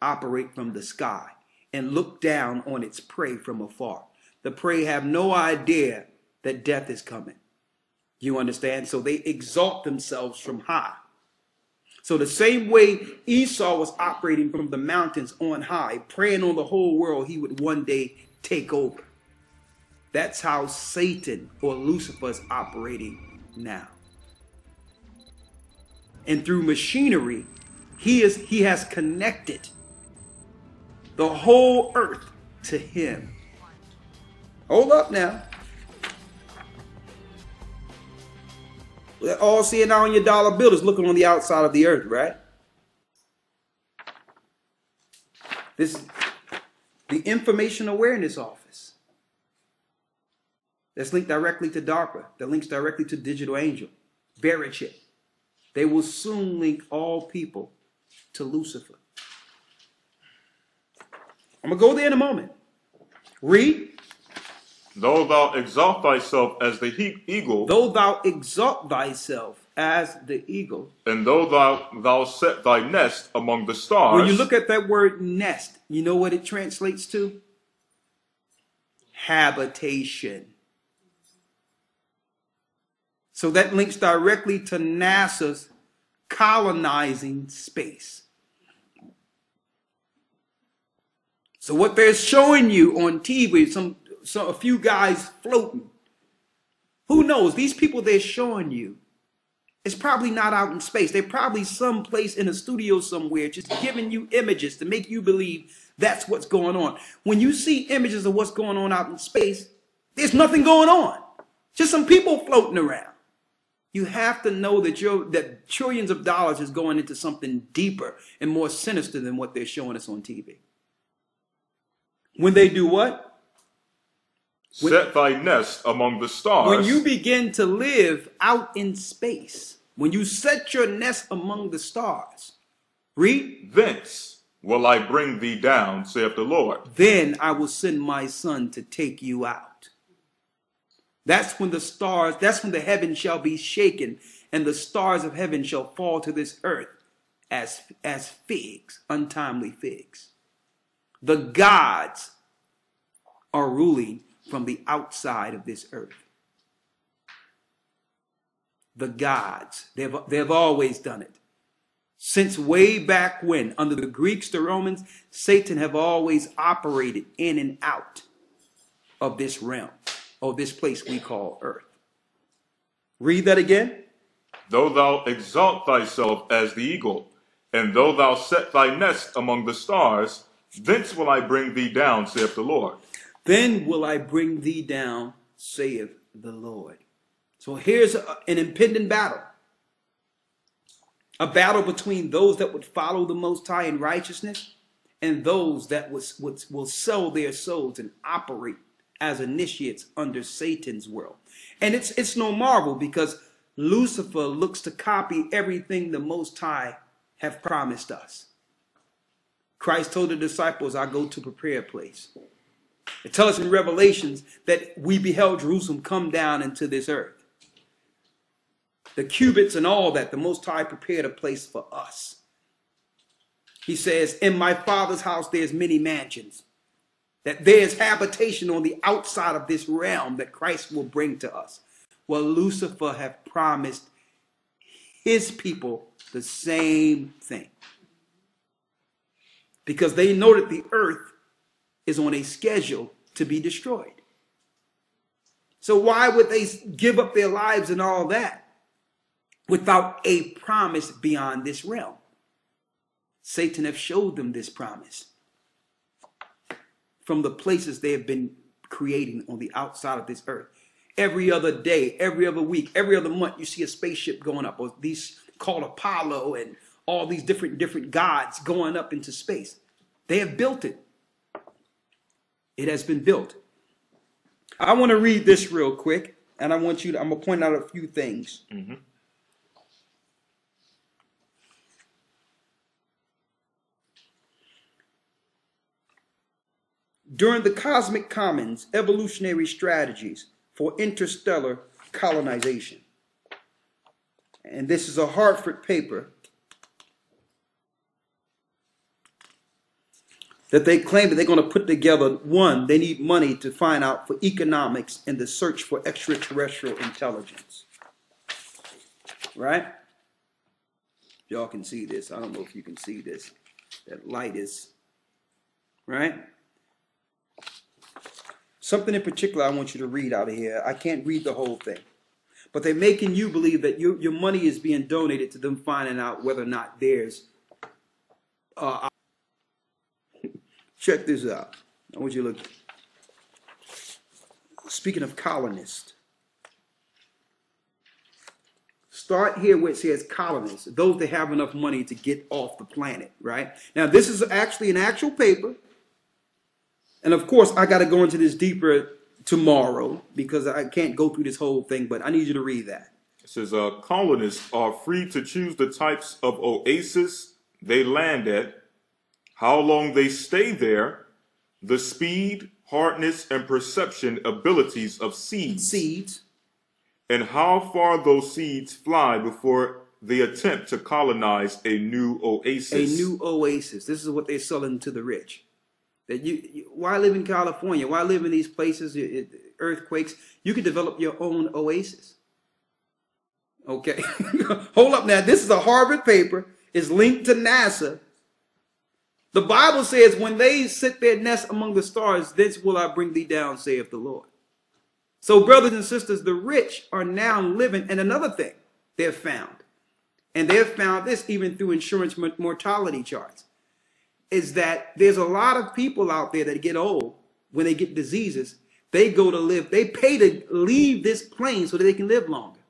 operate from the sky and look down on its prey from afar. The prey have no idea that death is coming. You understand? So they exalt themselves from high. So the same way Esau was operating from the mountains on high, preying on the whole world he would one day take over. That's how Satan or Lucifer is operating now. And through machinery, he is he has connected the whole earth to him. Hold up now. All seeing now on your dollar bill is looking on the outside of the earth, right? This is the Information Awareness Office. That's linked directly to DARPA. That links directly to Digital Angel, VeriChip. They will soon link all people to Lucifer. I'm gonna go there in a moment. Read. Though thou exalt thyself as the he- eagle, Though thou exalt thyself as the eagle. and though thou thou set thy nest among the stars, When you look at that word nest, you know what it translates to? Habitation. So that links directly to NASA's colonizing space. So what they're showing you on TV, some, some a few guys floating. Who knows? These people they're showing you it's probably not out in space. They're probably someplace in a studio somewhere just giving you images to make you believe that's what's going on. When you see images of what's going on out in space, there's nothing going on. Just some people floating around. You have to know that you that trillions of dollars is going into something deeper and more sinister than what they're showing us on TV. When they do what? Set thy nest among the stars. When you begin to live out in space, when you set your nest among the stars, read, thence will I bring thee down, saith the Lord. then I will send my son to take you out. That's when the stars, that's when the heaven shall be shaken, and the stars of heaven shall fall to this earth as, as figs, untimely figs. The gods are ruling from the outside of this earth. The gods, they've, they've always done it. Since way back when, under the Greeks, the Romans, Satan have always operated in and out of this realm, or this place we call earth. Read that again. Though thou exalt thyself as the eagle, and though thou set thy nest among the stars, thence will I bring thee down, saith the Lord. Then will I bring thee down, saith the Lord. So here's a- an impending battle. A battle between those that would follow the Most High in righteousness and those that will sell their souls and operate as initiates under Satan's world. And it's, it's no marvel because Lucifer looks to copy everything the Most High have promised us. Christ told the disciples, I go to prepare a place. It tells us in Revelations that we beheld Jerusalem come down into this earth. The cubits and all that, the Most High prepared a place for us. He says, In my Father's house there's many mansions. that there's habitation on the outside of this realm that Christ will bring to us. Well, Lucifer have promised his people the same thing. Because they know that the earth is on a schedule to be destroyed. So why would they give up their lives and all that without a promise beyond this realm? Satan have showed them this promise from the places they have been creating on the outside of this earth. Every other day, every other week, every other month, you see a spaceship going up, or these called Apollo and all these different different gods going up into space. They have built it. It has been built. I want to read this real quick, and I want you to, I'm gonna point out a few things. Mm-hmm. Burning the Cosmic Commons, evolutionary strategies for interstellar colonization. And this is a Harvard paper that they claim that they're going to put together. One, they need money to find out for economics and the search for extraterrestrial intelligence. Right? Y'all can see this. I don't know if you can see this. That light is, right? Something in particular I want you to read out of here. I can't read the whole thing. But they're making you believe that your, your money is being donated to them finding out whether or not there's. Uh, check this out. I want you to look. Speaking of colonists, start here where it says colonists, those that have enough money to get off the planet, right? Now, this is actually an actual paper. And of course, I got to go into this deeper tomorrow because I can't go through this whole thing, but I need you to read that. It says uh, colonists are free to choose the types of oasis they land at, how long they stay there, the speed, hardness, and perception abilities of seeds, Seeds, and how far those seeds fly before they attempt to colonize a new oasis. a new oasis. This is what they're selling to the rich. That you, you why live in California? Why live in these places? It- earthquakes. You can develop your own oasis. Okay, hold up now. This is a Harvard paper. It's linked to NASA. The Bible says, "When they sit their nest among the stars, thence will I bring thee down," saith the Lord. So, brothers and sisters, the rich are now living. And another thing they've found, and they've found this even through insurance mortality charts is that there's a lot of people out there that get old when they get diseases. They go to live, they pay to leave this plane so that they can live longer.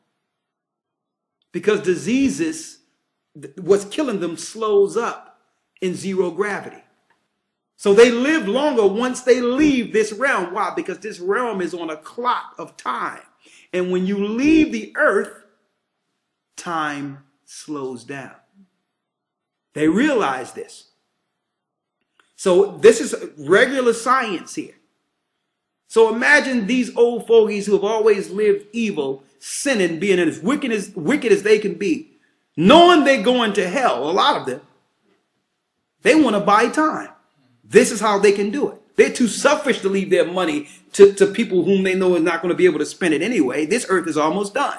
Because diseases, what's killing them slows up in zero gravity. So they live longer once they leave this realm. Why? Because this realm is on a clock of time. And when you leave the earth, time slows down. They realize this. So this is regular science here. So imagine these old fogies who have always lived evil, sinning, being as wicked as wicked as they can be, knowing they're going to hell. A lot of them, they want to buy time. This is how they can do it. They're too selfish to leave their money to, to people whom they know is not going to be able to spend it anyway. This earth is almost done.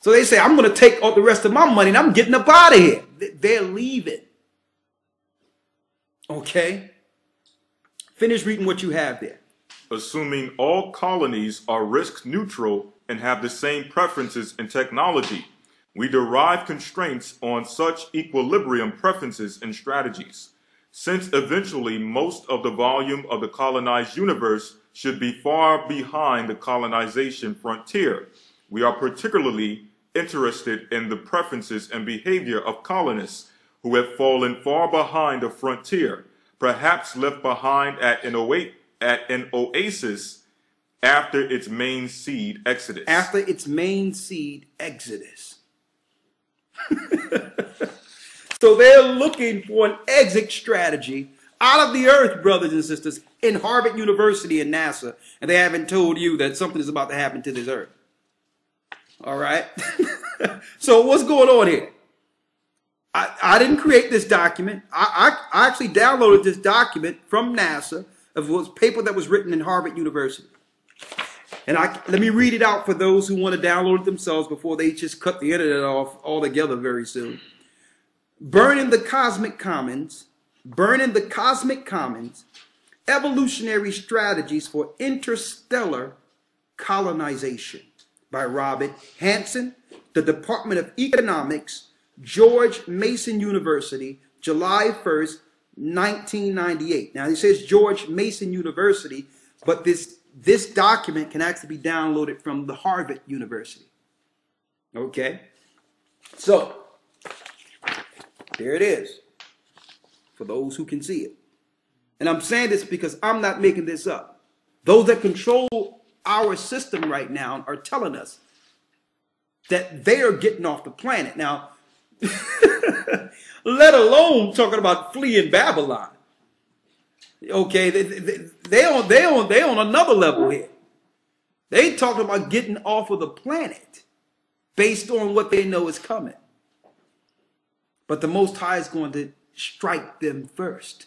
So they say, I'm going to take all the rest of my money and I'm getting up out of here. They're leaving. Okay? Finish reading what you have there. assuming all colonies are risk neutral and have the same preferences in technology. We derive constraints on such equilibrium preferences and strategies. Since eventually most of the volume of the colonized universe should be far behind the colonization frontier, we are particularly interested in the preferences and behavior of colonists who have fallen far behind the frontier, perhaps left behind at an, oa- at an oasis after its main seed exodus. After its main seed exodus. so they're looking for an exit strategy out of the earth, brothers and sisters, in Harvard University and NASA. And they haven't told you that something is about to happen to this earth. All right? so what's going on here? I, I didn't create this document. I, I, I actually downloaded this document from NASA of was paper that was written in Harvard University. And I let me read it out for those who want to download it themselves before they just cut the internet off altogether very soon. Burning the cosmic commons, burning the cosmic commons, evolutionary strategies for interstellar colonization by Robert Hanson, the Department of Economics, George Mason University, July 1st, 1998. Now it says George Mason University, but this this document can actually be downloaded from the Harvard University. Okay? So, there it is for those who can see it. And I'm saying this because I'm not making this up. Those that control our system right now are telling us that they are getting off the planet. Now, let alone talking about fleeing Babylon. Okay, they, they, they on they on they on another level here. They talking about getting off of the planet based on what they know is coming. But the Most High is going to strike them first.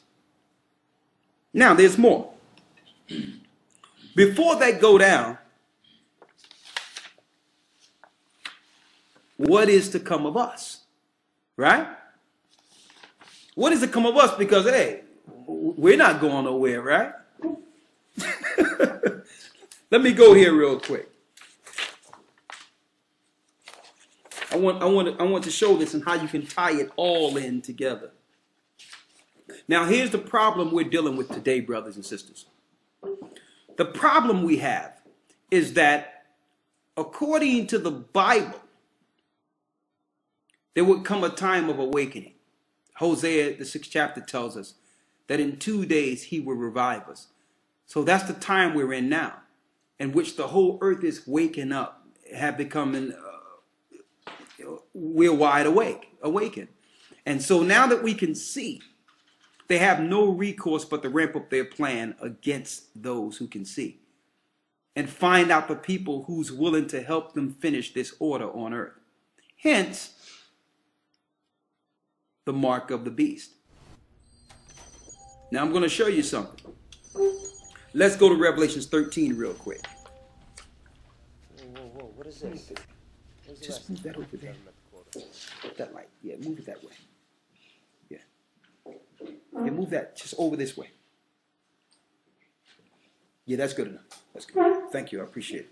Now, there's more. Before that go down, what is to come of us? Right? What is to come of us? Because, hey, we're not going nowhere, right? Let me go here real quick. I want, I want, to, I want to show this and how you can tie it all in together. Now, here's the problem we're dealing with today, brothers and sisters. The problem we have is that according to the Bible, there would come a time of awakening. Hosea, the sixth chapter, tells us that in two days he will revive us. So that's the time we're in now, in which the whole earth is waking up, have become, an, uh, we're wide awake, awakened. And so now that we can see they have no recourse but to ramp up their plan against those who can see and find out the people who's willing to help them finish this order on earth. Hence, the mark of the beast. Now I'm going to show you something. Let's go to Revelations 13 real quick. Whoa, whoa, whoa, what is this? Where's the Just move that over there. That light. Yeah, move it that way. Yeah. Yeah, move that just over this way. Yeah, that's good enough. That's good. Thank you. I appreciate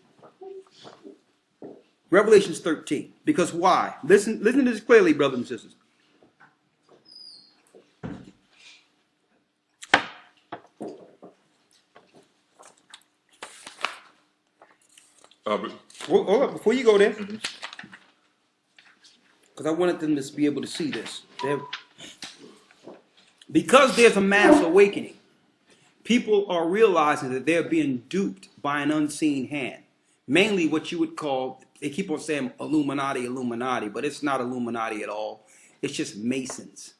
it. Revelations 13. Because why? Listen, listen to this clearly, brothers and sisters. Uh, but Well, hold up, before you go there, because I wanted them to be able to see this. They're- because there's a mass awakening, people are realizing that they're being duped by an unseen hand. Mainly what you would call, they keep on saying Illuminati, Illuminati, but it's not Illuminati at all. It's just Masons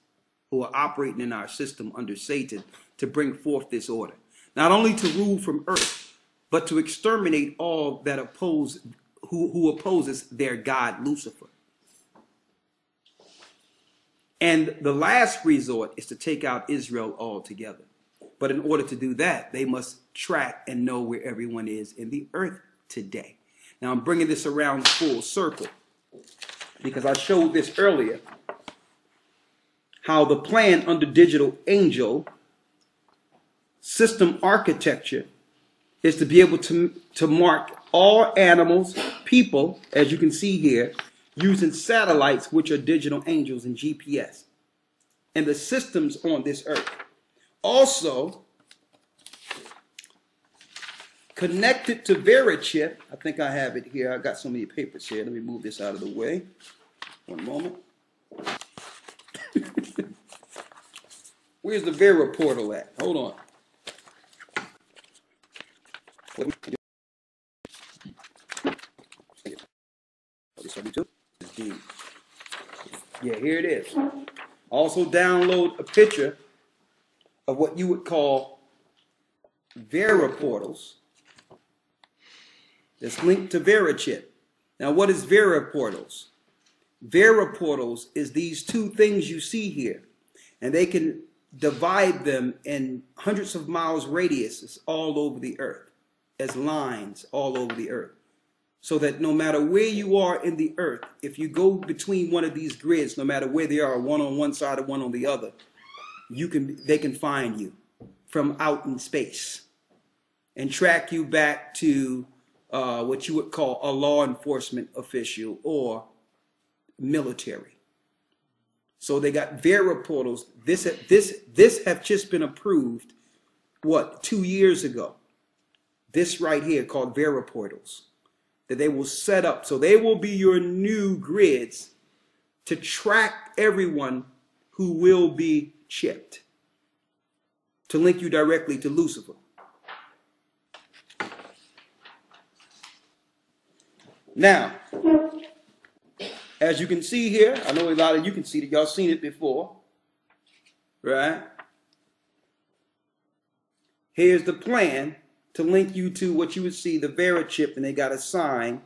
who are operating in our system under Satan to bring forth this order. Not only to rule from earth, but to exterminate all that oppose who, who opposes their God Lucifer. And the last resort is to take out Israel altogether. But in order to do that, they must track and know where everyone is in the earth today. Now I'm bringing this around full circle because I showed this earlier how the plan under digital angel system architecture is to be able to, to mark all animals, people, as you can see here, using satellites, which are digital angels and GPS, and the systems on this earth. Also, connected to VeriChip, I think I have it here. I got so many papers here. Let me move this out of the way. One moment. Where's the Vera portal at? Hold on. What? Oh, this one too? This is D. Yeah, here it is. Also download a picture of what you would call Vera portals. That's linked to VeriChip. Now, what is Vera portals? Vera portals is these two things you see here, and they can divide them in hundreds of miles radiuses all over the earth as lines all over the earth so that no matter where you are in the earth if you go between one of these grids no matter where they are one on one side or one on the other you can they can find you from out in space and track you back to uh, what you would call a law enforcement official or military so they got Vera portals. This this this have just been approved. What two years ago? This right here called Vera portals that they will set up. So they will be your new grids to track everyone who will be chipped to link you directly to Lucifer. Now, as you can see here, I know a lot of you can see that y'all seen it before, right? Here's the plan to link you to what you would see the VeriChip, and they got a sign,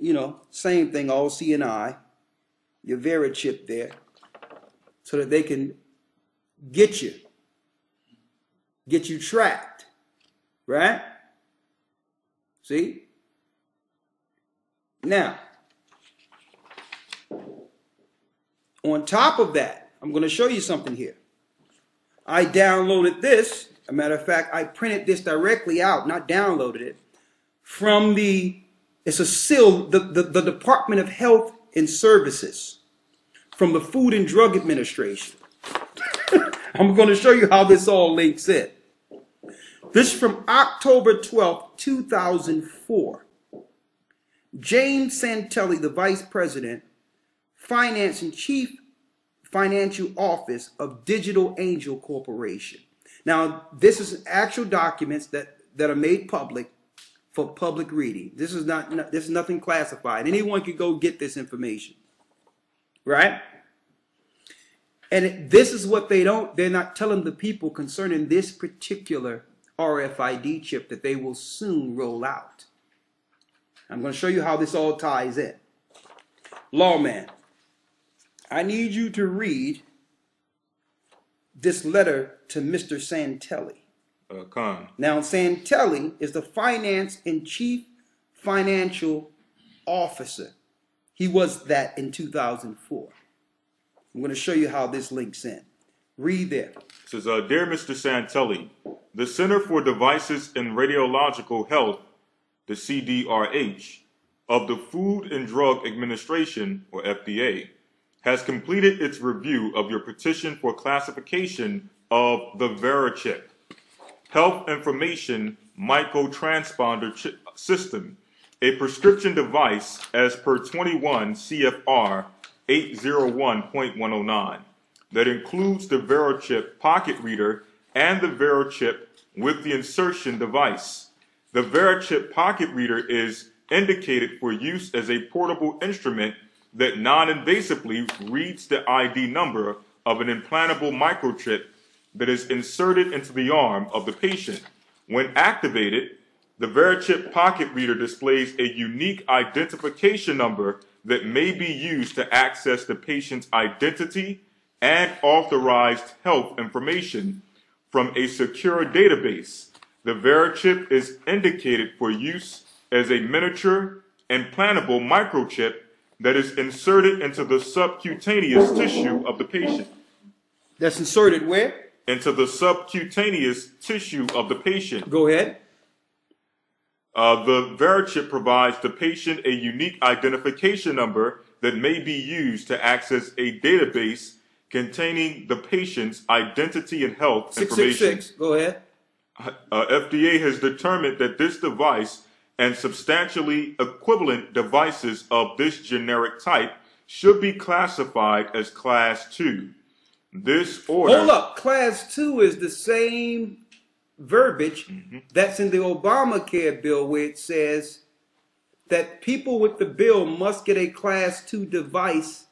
you know, same thing, all CNI, your VeriChip there, so that they can get you, get you tracked, right? See? Now, on top of that, I'm going to show you something here. I downloaded this. A matter of fact, I printed this directly out, not downloaded it, from the, it's a SIL, the, the, the Department of Health and Services, from the Food and Drug Administration. I'm going to show you how this all links in. This is from October 12, 2004. James Santelli, the Vice President, Finance and Chief Financial Office of Digital Angel Corporation. Now, this is actual documents that, that are made public for public reading. This is not this is nothing classified. Anyone can go get this information. Right? And it, this is what they don't they're not telling the people concerning this particular RFID chip that they will soon roll out. I'm going to show you how this all ties in. Lawman, I need you to read this letter to Mr. Santelli. Uh, Khan. Now, Santelli is the finance and chief financial officer. He was that in 2004. I'm going to show you how this links in. Read there. It says, uh, Dear Mr. Santelli, the Center for Devices and Radiological Health, the CDRH, of the Food and Drug Administration, or FDA, has completed its review of your petition for classification of the VeriChip Health Information Microtransponder System, a prescription device as per 21 CFR 801.109 that includes the VeriChip pocket reader and the VeriChip with the insertion device. The VeriChip pocket reader is indicated for use as a portable instrument that non-invasively reads the ID number of an implantable microchip that is inserted into the arm of the patient. When activated, the VeriChip pocket reader displays a unique identification number that may be used to access the patient's identity and authorized health information from a secure database. The VeriChip is indicated for use as a miniature implantable microchip that is inserted into the subcutaneous tissue of the patient. That's inserted where? Into the subcutaneous tissue of the patient. Go ahead. Uh, the VeriChip provides the patient a unique identification number that may be used to access a database containing the patient's identity and health information. 666. Go ahead. Uh, FDA has determined that this device and substantially equivalent devices of this generic type should be classified as class 2. This order Hold up. Class 2 is the same verbiage mm-hmm. that's in the Obamacare bill where it says that people with the bill must get a class 2 device,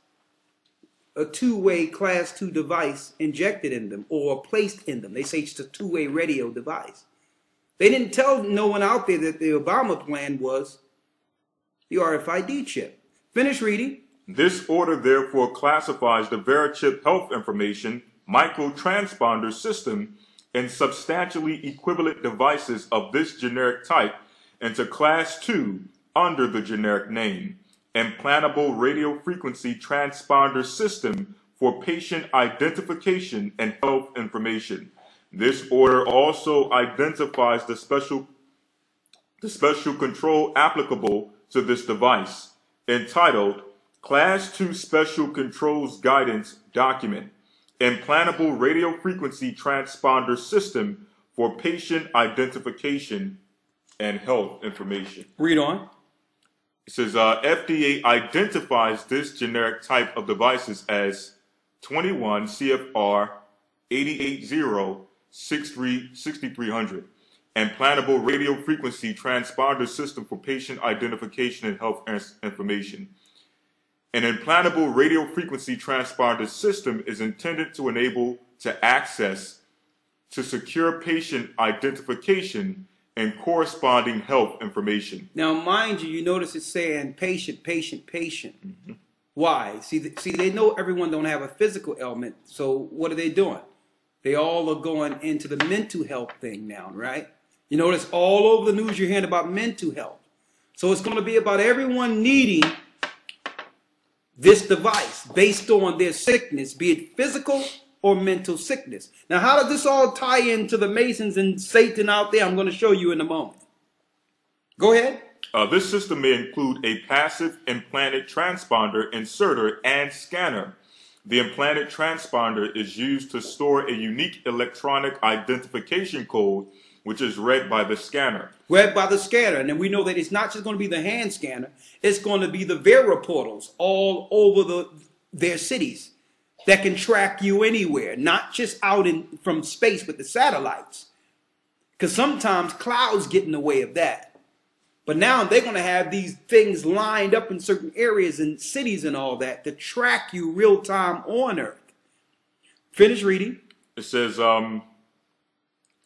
a two-way class 2 device injected in them or placed in them. They say it's a two-way radio device. They didn't tell no one out there that the Obama plan was the RFID chip. Finish reading. This order therefore classifies the VeriChip health information microtransponder system and substantially equivalent devices of this generic type into Class 2 under the generic name Implantable Radio Frequency Transponder System for Patient Identification and Health Information. This order also identifies the special, the special control applicable to this device, entitled Class 2 Special Controls Guidance Document Implantable Radio Frequency Transponder System for Patient Identification and Health Information. Read on. It says uh, FDA identifies this generic type of devices as 21 CFR 880 6300, and implantable radio frequency transponder system for patient identification and health information. An implantable radio frequency transponder system is intended to enable to access to secure patient identification and corresponding health information. Now, mind you, you notice it's saying patient, patient, patient. Mm-hmm. Why? See, see, they know everyone don't have a physical ailment, so what are they doing? They all are going into the mental health thing now, right? You notice all over the news you're hearing about mental health. So it's going to be about everyone needing this device based on their sickness, be it physical or mental sickness. Now, how does this all tie into the Masons and Satan out there? I'm going to show you in a moment. Go ahead. Uh, this system may include a passive implanted transponder, inserter, and scanner. The implanted transponder is used to store a unique electronic identification code, which is read by the scanner. read by the scanner. And then we know that it's not just going to be the hand scanner, it's going to be the Vera portals all over the, their cities that can track you anywhere, not just out in from space with the satellites. Because sometimes clouds get in the way of that. But now they're going to have these things lined up in certain areas and cities and all that to track you real time on Earth. Finish reading. It says um,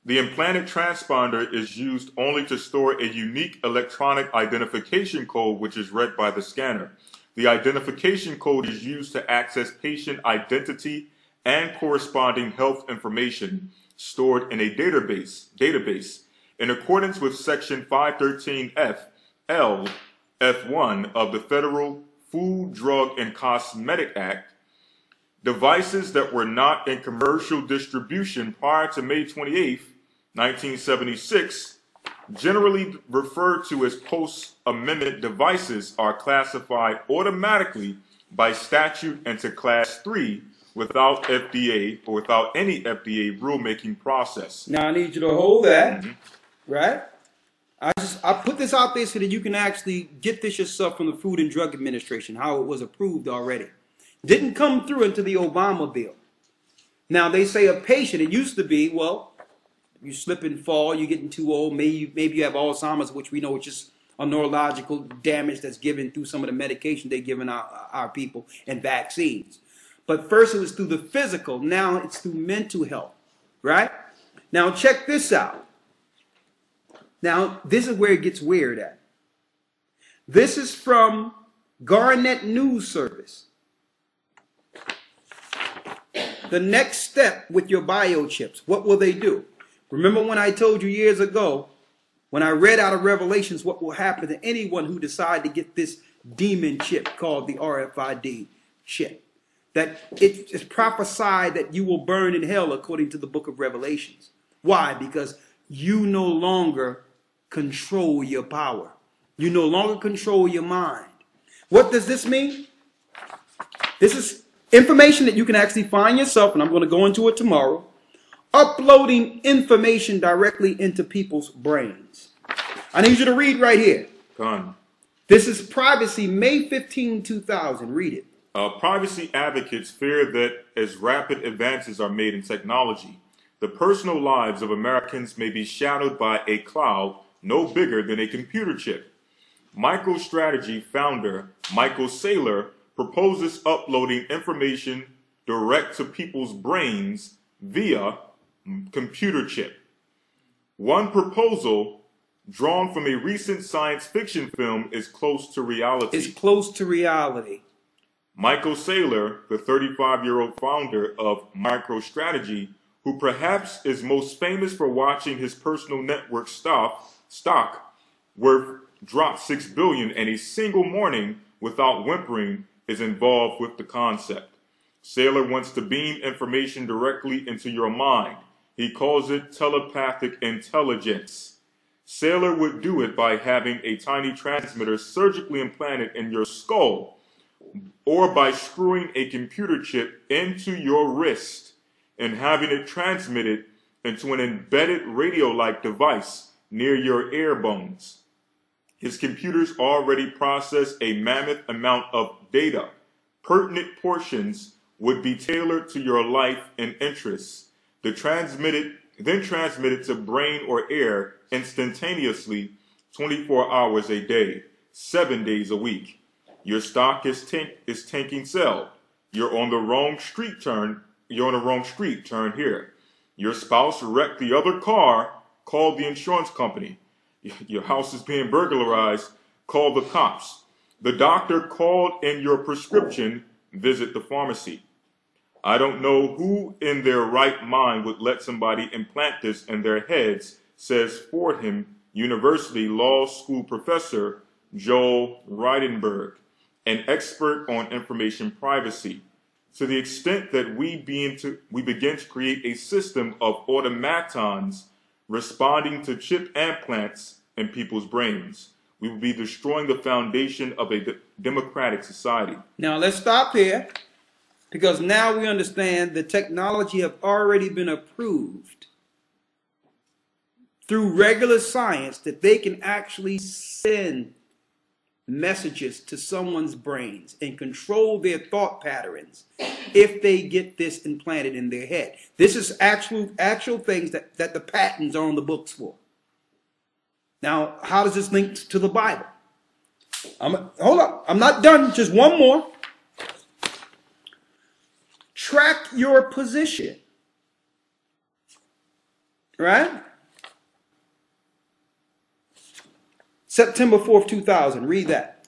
the implanted transponder is used only to store a unique electronic identification code, which is read by the scanner. The identification code is used to access patient identity and corresponding health information stored in a database. Database in accordance with Section 513F L F1 of the Federal Food, Drug, and Cosmetic Act. Devices that were not in commercial distribution prior to May 28, 1976, generally referred to as post amendment devices, are classified automatically by statute into Class 3 without FDA or without any FDA rulemaking process. Now I need you to hold that, mm-hmm. Right? I just I put this out there so that you can actually get this yourself from the Food and Drug Administration, how it was approved already. Didn't come through into the Obama bill. Now they say a patient, it used to be, well, you slip and fall, you're getting too old, maybe maybe you have Alzheimer's, which we know is just a neurological damage that's given through some of the medication they're giving our, our people and vaccines. But first it was through the physical, now it's through mental health, right? Now check this out. Now, this is where it gets weird at. This is from Gannett News Service. The next step with your biochips, what will they do? Remember when I told you years ago, when I read out of Revelations what will happen to anyone who decide to get this demon chip called the RFID chip? That it is prophesied that you will burn in hell according to the book of Revelations. Why? Because you no longer control your power. You no longer control your mind. What does this mean? This is information that you can actually find yourself, and I'm going to go into it tomorrow. Uploading information directly into people's brains. I need you to read right here. Done. This is Privacy, May 15, 2000. Read it. Uh, privacy advocates fear that as rapid advances are made in technology, the personal lives of Americans may be shadowed by a cloud no bigger than a computer chip. MicroStrategy founder Michael Saylor proposes uploading information direct to people's brains via computer chip. One proposal drawn from a recent science fiction film is close to reality. It's close to reality. Michael Saylor, the 35 year old founder of MicroStrategy, who perhaps is most famous for watching his personal network stock, stock worth drop 6 billion in a single morning without whimpering, is involved with the concept. Saylor wants to beam information directly into your mind. He calls it telepathic intelligence. Saylor would do it by having a tiny transmitter surgically implanted in your skull or by screwing a computer chip into your wrist and having it transmitted into an embedded radio-like device near your ear bones. His computers already process a mammoth amount of data. Pertinent portions would be tailored to your life and interests. The transmitted, then transmitted to brain or air instantaneously 24 hours a day, seven days a week. Your stock is, tank, is tanking sell. You're on the wrong street turn. You're on the wrong street. Turn here. Your spouse wrecked the other car. Call the insurance company. Your house is being burglarized. Call the cops. The doctor called in your prescription. Visit the pharmacy. I don't know who in their right mind would let somebody implant this in their heads, says Fordham University Law School professor Joel Reidenberg an expert on information privacy. To the extent that we, begin to, we begin to create a system of automatons responding to chip implants in people's brains, we will be destroying the foundation of a de- democratic society. Now let's stop here because now we understand the technology have already been approved through regular science that they can actually send messages to someone's brains and control their thought patterns if they get this implanted in their head. This is actual actual things that, that the patents are on the books for. Now, how does this link to the Bible? I'm, hold up, I'm not done. Just one more. Track your position. Right? September 4th, 2000. Read that.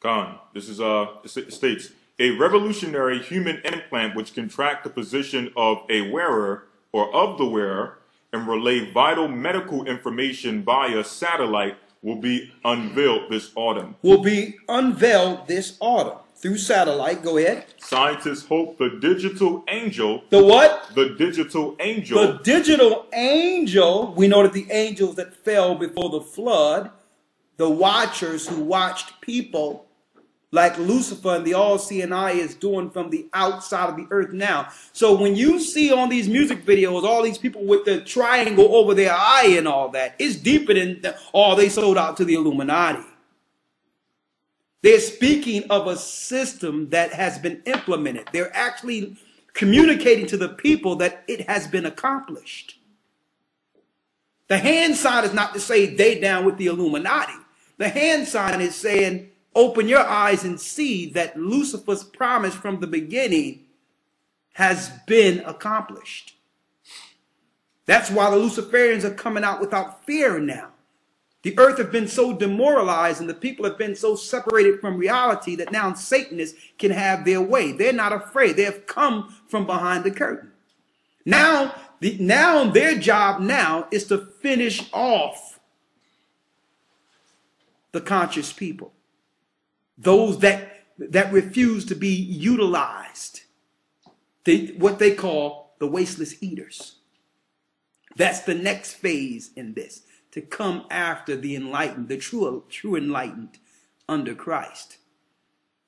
Khan, this is uh it states a revolutionary human implant which can track the position of a wearer or of the wearer and relay vital medical information via satellite will be unveiled this autumn. Will be unveiled this autumn through satellite. Go ahead. Scientists hope the digital angel, The what? the digital angel, The digital angel. We know that the angels that fell before the flood, the watchers who watched people like Lucifer and the all seeing eye is doing from the outside of the earth now. So when you see on these music videos all these people with the triangle over their eye and all that, it's deeper than the, oh they sold out to the Illuminati. They're speaking of a system that has been implemented. They're actually communicating to the people that it has been accomplished. The hand sign is not to say they down with the Illuminati. The hand sign is saying, open your eyes and see that Lucifer's promise from the beginning has been accomplished. That's why the Luciferians are coming out without fear now. The earth has been so demoralized and the people have been so separated from reality that now Satanists can have their way. They're not afraid. They have come from behind the curtain. Now, the, now their job now is to finish off the conscious people. Those that, that refuse to be utilized. What they call the wasteless eaters. That's the next phase in this to come after the enlightened, the true, true enlightened under Christ.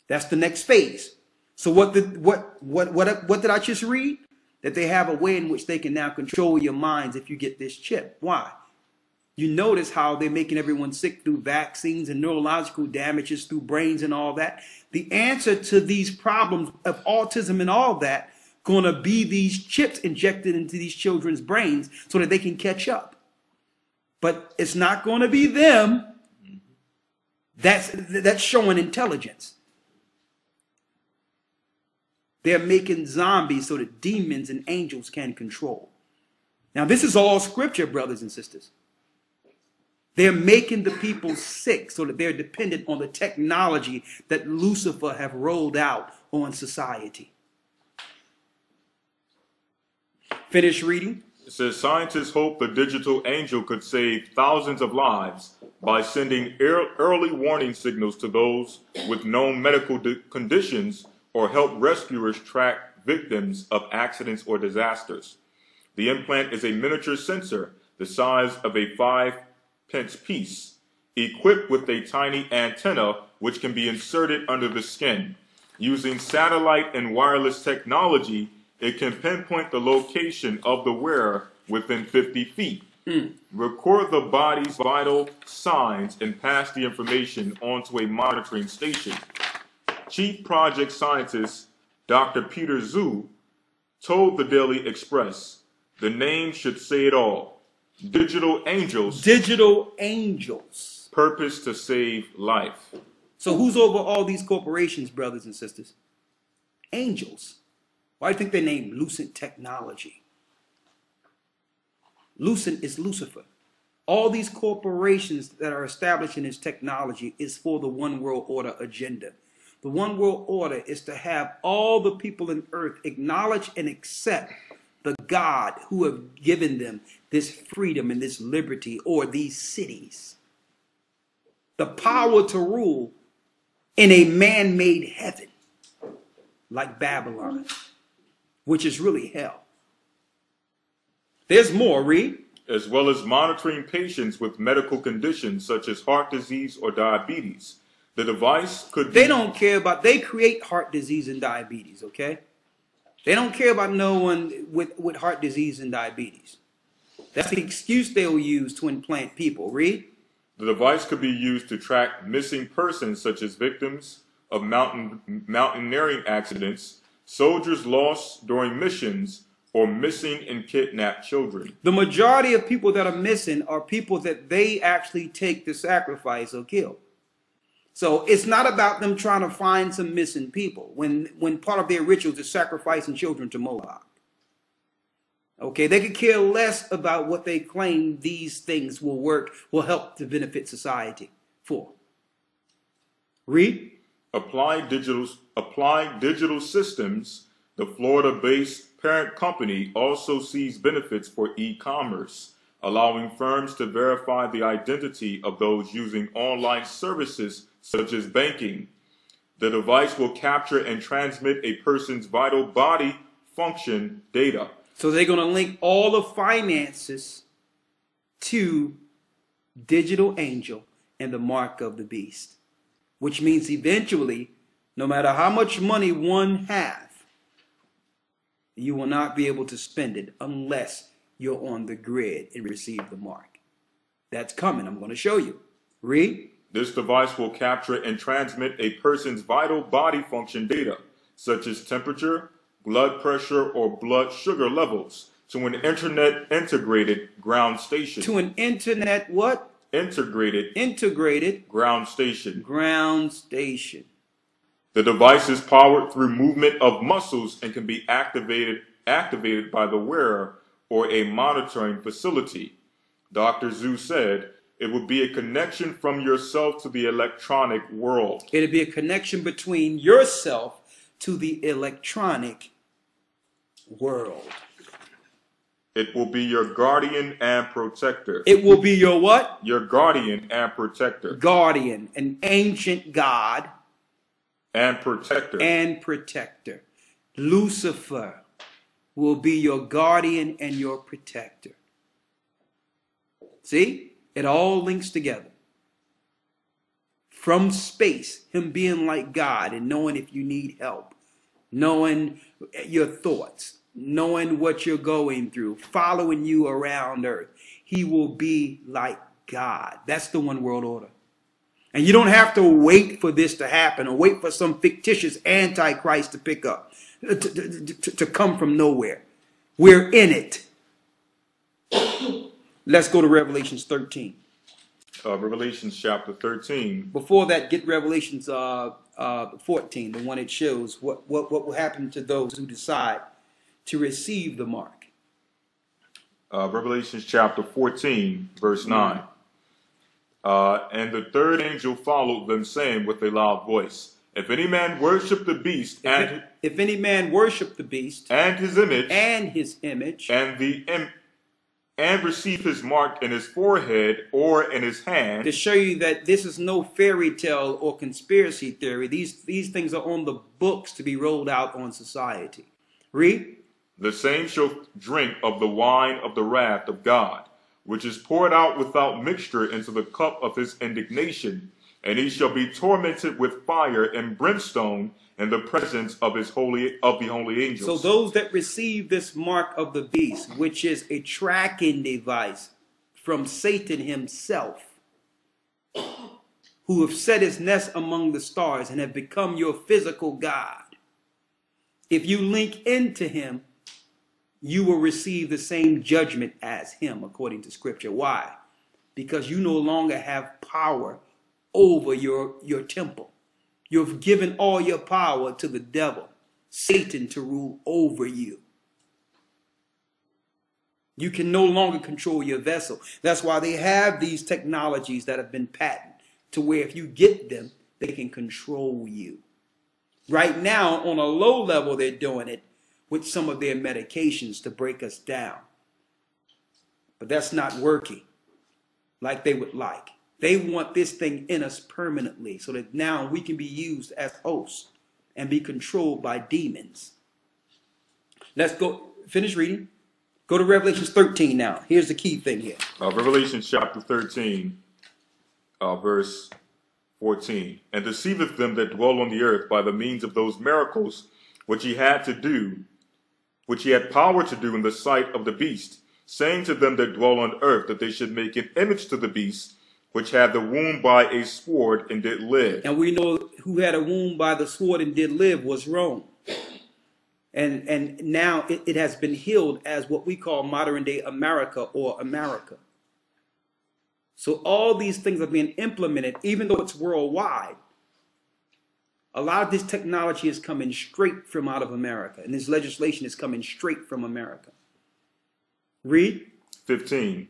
That's the next phase. So what did what what what what did I just read? That they have a way in which they can now control your minds if you get this chip. Why? You notice how they're making everyone sick through vaccines and neurological damages through brains and all that. The answer to these problems of autism and all that going to be these chips injected into these children's brains so that they can catch up. But it's not going to be them. That's that's showing intelligence. They're making zombies so that demons and angels can control. Now, this is all scripture, brothers and sisters. They're making the people sick so that they're dependent on the technology that Lucifer have rolled out on society. Finish reading. It says scientists hope the digital angel could save thousands of lives by sending early warning signals to those with known medical conditions or help rescuers track victims of accidents or disasters. The implant is a miniature sensor the size of a five pence piece, equipped with a tiny antenna which can be inserted under the skin. Using satellite and wireless technology, it can pinpoint the location of the wearer within 50 feet, hmm. record the body's vital signs, and pass the information onto a monitoring station. Chief project scientist Dr. Peter Zhou told the Daily Express the name should say it all. Digital angels Digital angels. purpose to save life. So who's over all these corporations, brothers and sisters? Angels. Why do you think they named Lucent Technology? Lucent is Lucifer. All these corporations that are establishing this technology is for the one world order agenda. The one world order is to have all the people in earth acknowledge and accept the God who have given them this freedom and this liberty or these cities. The power to rule in a man-made heaven like Babylon, which is really hell. There's more, read. as well as monitoring patients with medical conditions such as heart disease or diabetes. The device could be They don't care about, they create heart disease and diabetes, okay? They don't care about no one with, with heart disease and diabetes. That's the excuse they'll use to implant people. Read. the device could be used to track missing persons such as victims of mountain mountaineering accidents, soldiers lost during missions, or missing and kidnapped children. The majority of people that are missing are people that they actually take to sacrifice or kill. So it's not about them trying to find some missing people when when part of their rituals is sacrificing children to Moloch. Okay, they could care less about what they claim these things will work, will help to benefit society for. Read. Applied Digital, Applied Digital Systems, the Florida-based parent company, also sees benefits for e-commerce, allowing firms to verify the identity of those using online services such as banking. The device will capture and transmit a person's vital body function data. So they're going to link all the finances to digital angel and the mark of the beast, which means eventually, no matter how much money one have, you will not be able to spend it unless you're on the grid and receive the mark. That's coming. I'm going to show you. Read. This device will capture and transmit a person's vital body function data, such as temperature, blood pressure, or blood sugar levels, to an internet integrated ground station. To an internet what? integrated Integrated ground station. ground station. The device is powered through movement of muscles and can be activated activated by the wearer or a monitoring facility. Dr. Zhou said it would be a connection from yourself to the electronic world. It'll be a connection between yourself to the electronic world. It will be your guardian and protector. It will be your what? your guardian and protector. Guardian, an ancient God And protector. and protector. Lucifer will be your guardian and your protector. See? It all links together. From space, him being like God and knowing if you need help, knowing your thoughts, knowing what you're going through, following you around earth. He will be like God. That's the one world order. And you don't have to wait for this to happen or wait for some fictitious antichrist to pick up, to, to, to, to come from nowhere. We're in it. Let's go to Revelations 13. uh, Revelations chapter 13. Before that, get Revelations uh, uh, 14, the one it shows what, what, what will happen to those who decide to receive the mark. uh, Revelations chapter 14, verse 9. Uh, and the third angel followed them, saying with a loud voice, If any man worship the beast If, and if any man worship the beast and his image and his image, and the im- and receive his mark in his forehead or in his hand, to show you that this is no fairy tale or conspiracy theory. These these things are on the books to be rolled out on society. Read. The same shall drink of the wine of the wrath of God, which is poured out without mixture into the cup of his indignation, and he shall be tormented with fire and brimstone in the presence of his holy of the holy angels. So those that receive this mark of the beast, which is a tracking device from Satan himself, who have set his nest among the stars and have become your physical God, if you link into him, you will receive the same judgment as him, according to scripture. Why? Because you no longer have power over your, your temple. You've given all your power to the devil, Satan, to rule over you. You can no longer control your vessel. That's why they have these technologies that have been patented to where if you get them, they can control you. Right now, on a low level, they're doing it with some of their medications to break us down. But that's not working like they would like. They want this thing in us permanently so that now we can be used as hosts and be controlled by demons. Let's go finish reading. Go to Revelations 13 now. Here's the key thing here. Uh, Revelation chapter 13, uh, verse 14. And deceiveth them that dwell on the earth by the means of those miracles which he had to do, which he had power to do in the sight of the beast, saying to them that dwell on earth that they should make an image to the beast, which had the wound by a sword and did live. And we know who had a wound by the sword and did live was Rome. And, and now it, it has been healed as what we call modern day America or America. So all these things are being implemented, even though it's worldwide. A lot of this technology is coming straight from out of America, and this legislation is coming straight from America. Read. 15.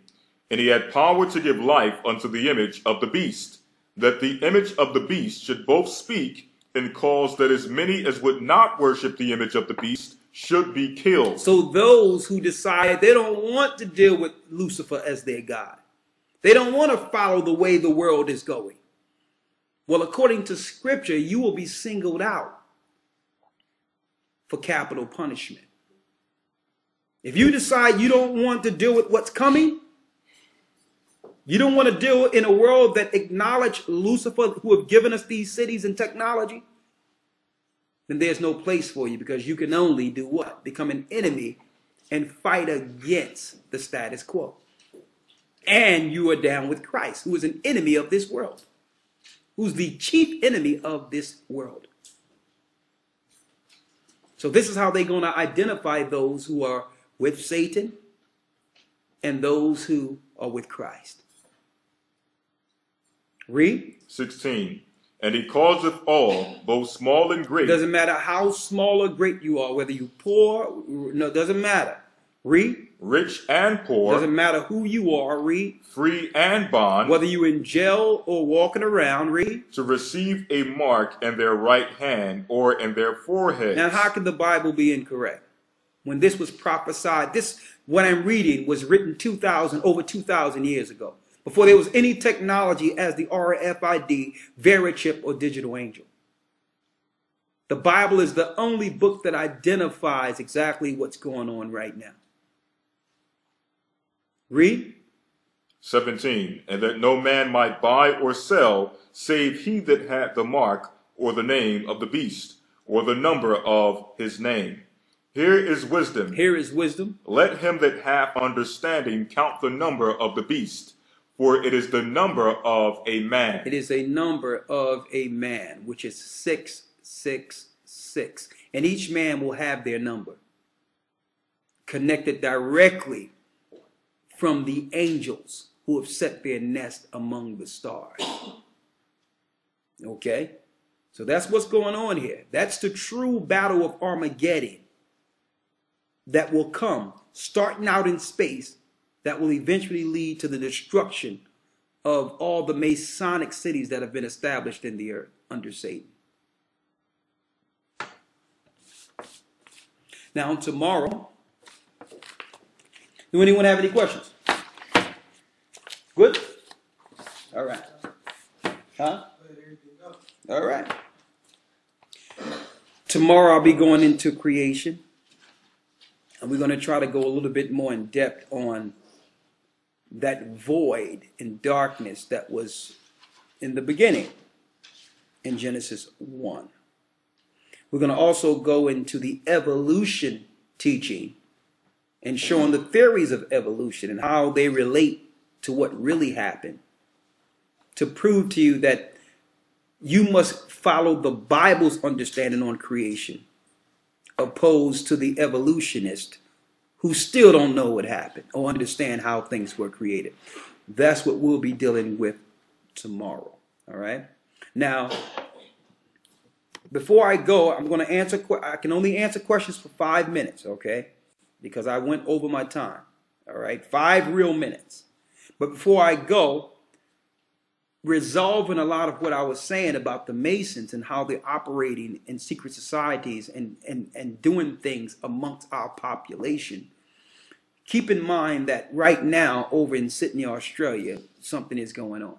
And he had power to give life unto the image of the beast, that the image of the beast should both speak and cause that as many as would not worship the image of the beast should be killed. So those who decide they don't want to deal with Lucifer as their God, they don't want to follow the way the world is going. Well, according to scripture, you will be singled out for capital punishment. If you decide you don't want to deal with what's coming, you don't want to deal in a world that acknowledge Lucifer who have given us these cities and technology, then there's no place for you because you can only do what? Become an enemy and fight against the status quo. And you are down with Christ, who is an enemy of this world, who's the chief enemy of this world. So, this is how they're going to identify those who are with Satan and those who are with Christ. Read. 16. And he causeth all, both small and great, doesn't matter how small or great you are, whether you poor, no, it doesn't matter. Read. rich and poor. Doesn't matter who you are. Read. free and bond, Whether you in jail or walking around. Read. to receive a mark in their right hand or in their forehead. Now, how can the Bible be incorrect? When this was prophesied, this what I'm reading was written 2,000 over 2,000 years ago, before there was any technology as the RFID, Verichip, or Digital Angel. The Bible is the only book that identifies exactly what's going on right now. Read. 17. And that no man might buy or sell, save he that had the mark or the name of the beast, or the number of his name. Here is wisdom. Here is wisdom. Let him that hath understanding count the number of the beast, for it is the number of a man. It is a number of a man, which is 666. And each man will have their number connected directly from the angels who have set their nest among the stars. Okay? So that's what's going on here. That's the true battle of Armageddon that will come, starting out in space, that will eventually lead to the destruction of all the Masonic cities that have been established in the earth under Satan. Now, tomorrow, do anyone have any questions? Huh? All right. Tomorrow I'll be going into creation. And we're going to try to go a little bit more in depth on that void and darkness that was in the beginning in Genesis 1. We're going to also go into the evolution teaching and showing the theories of evolution and how they relate to what really happened to prove to you that you must follow the Bible's understanding on creation opposed to the evolutionist who still don't know what happened or understand how things were created. That's what we'll be dealing with tomorrow. All right. Now, before I go, I'm going to answer. I can only answer questions for five minutes, okay? Because I went over my time. All right, five real minutes. But before I go, resolving a lot of what I was saying about the Masons and how they're operating in secret societies and, and, and doing things amongst our population. Keep in mind that right now, over in Sydney, Australia, something is going on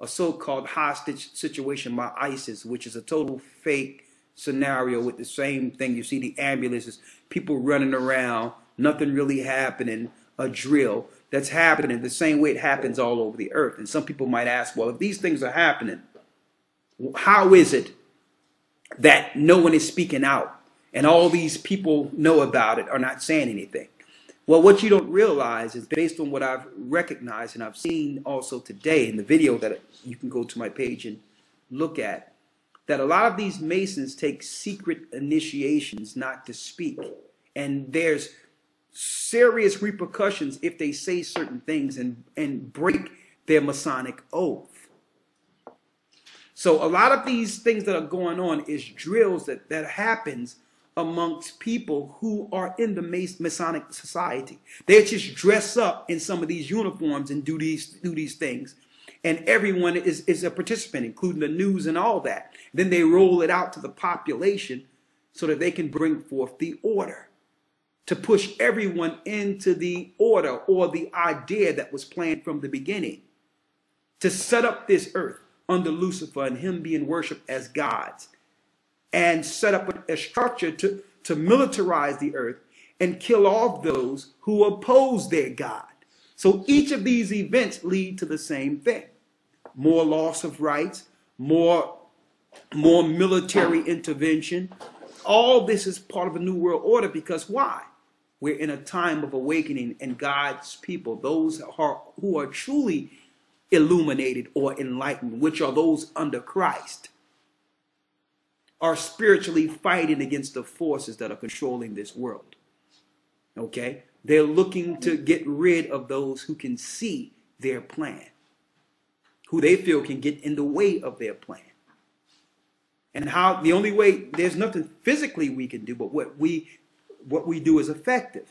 a so-called hostage situation by ISIS, which is a total fake scenario with the same thing. You see the ambulances, people running around, nothing really happening, a drill that's happening the same way it happens all over the earth. And some people might ask, well, if these things are happening, how is it that no one is speaking out and all these people know about it are not saying anything? Well, what you don't realize is based on what I've recognized and I've seen also today in the video that you can go to my page and look at, that a lot of these Masons take secret initiations not to speak. And there's serious repercussions if they say certain things and, and break their Masonic oath. So a lot of these things that are going on is drills that, that happens amongst people who are in the Masonic society. They just dress up in some of these uniforms and do these do these things. And everyone is, is a participant, including the news and all that. Then they roll it out to the population so that they can bring forth the order to push everyone into the order or the idea that was planned from the beginning to set up this earth under Lucifer and him being worshiped as gods and set up a structure to, to militarize the earth and kill off those who oppose their God. So each of these events lead to the same thing. More loss of rights, more, more military intervention. All this is part of a new world order because why? We're in a time of awakening and God's people, those who are, who are truly illuminated or enlightened, which are those under Christ are spiritually fighting against the forces that are controlling this world. Okay? They're looking to get rid of those who can see their plan, who they feel can get in the way of their plan. And how the only way there's nothing physically we can do, but what we what we do is effective.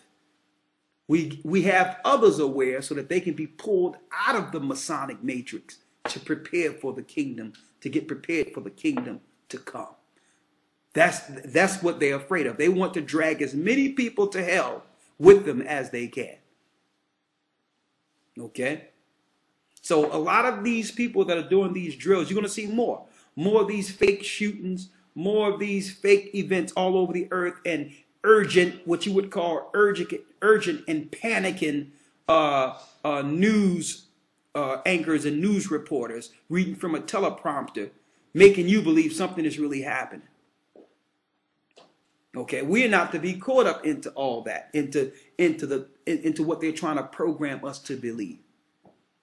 We we have others aware so that they can be pulled out of the Masonic matrix to prepare for the kingdom, to get prepared for the kingdom to come. That's that's what they're afraid of. They want to drag as many people to hell with them as they can. Okay? So a lot of these people that are doing these drills, you're going to see more. More of these fake shootings, more of these fake events all over the earth and urgent, what you would call urgent, urgent and panicking uh, uh, news uh, anchors and news reporters reading from a teleprompter, making you believe something is really happening. Okay, we're not to be caught up into all that, into into the into what they're trying to program us to believe.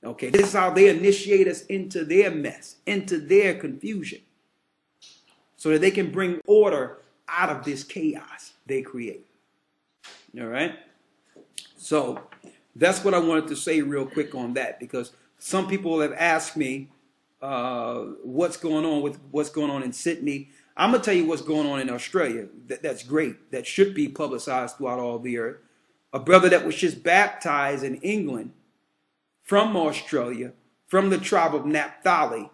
Okay, this is how they initiate us into their mess, into their confusion, so that they can bring order out of this chaos they create. All right. So that's what I wanted to say real quick on that because some people have asked me uh, what's going on with what's going on in Sydney. I'm gonna tell you what's going on in Australia. That, that's great. That should be publicized throughout all the earth. A brother that was just baptized in England from Australia, from the tribe of Naphtali,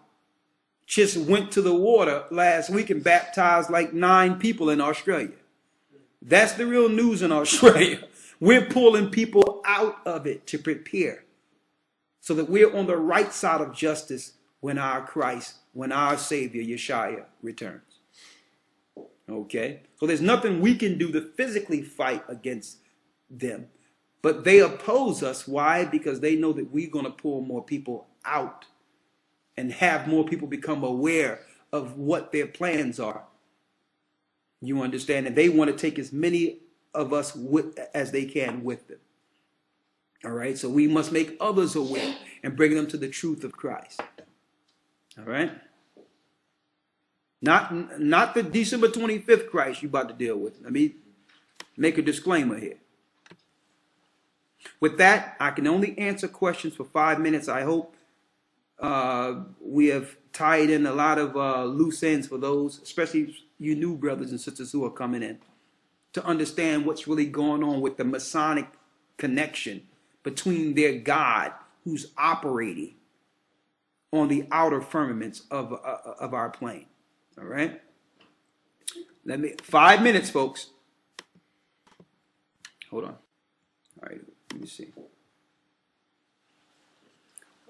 just went to the water last week and baptized like nine people in Australia. That's the real news in Australia. We're pulling people out of it to prepare so that we're on the right side of justice when our Christ, when our Savior, Yeshua, returns. Okay? So there's nothing we can do to physically fight against them. But they oppose us. Why? Because they know that we're going to pull more people out and have more people become aware of what their plans are. You understand? And they want to take as many of us with, as they can with them. All right? So we must make others aware and bring them to the truth of Christ. All right? Not, not the December 25th Christ you're about to deal with. Let me make a disclaimer here. With that, I can only answer questions for five minutes. I hope uh, we have tied in a lot of uh, loose ends for those, especially you new brothers and sisters who are coming in, to understand what's really going on with the Masonic connection between their God who's operating on the outer firmaments of, uh, of our plane. All right? Let me, five minutes, folks. Hold on. All right, let me see.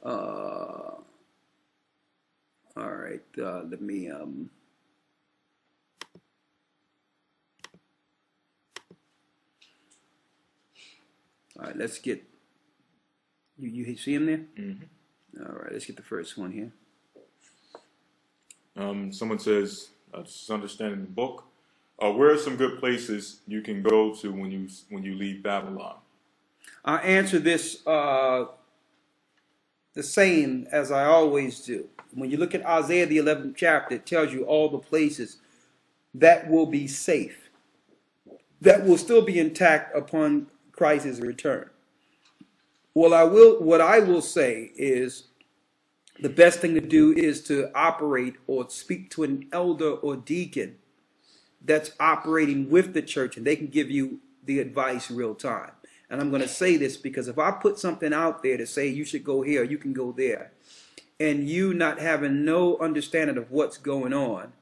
Uh, all right, uh, let me, um, all right, let's get, you, you see him there? Mm-hmm. All right, let's get the first one here. Um, someone says, uh, just understanding the book. Uh, where are some good places you can go to when you when you leave Babylon? I answer this uh, the same as I always do. When you look at Isaiah, the 11th chapter, it tells you all the places that will be safe, that will still be intact upon Christ's return. Well, I will. What I will say is, the best thing to do is to operate or speak to an elder or deacon that's operating with the church, and they can give you the advice real time. And I'm going to say this because if I put something out there to say you should go here, you can go there, and you not having no understanding of what's going on,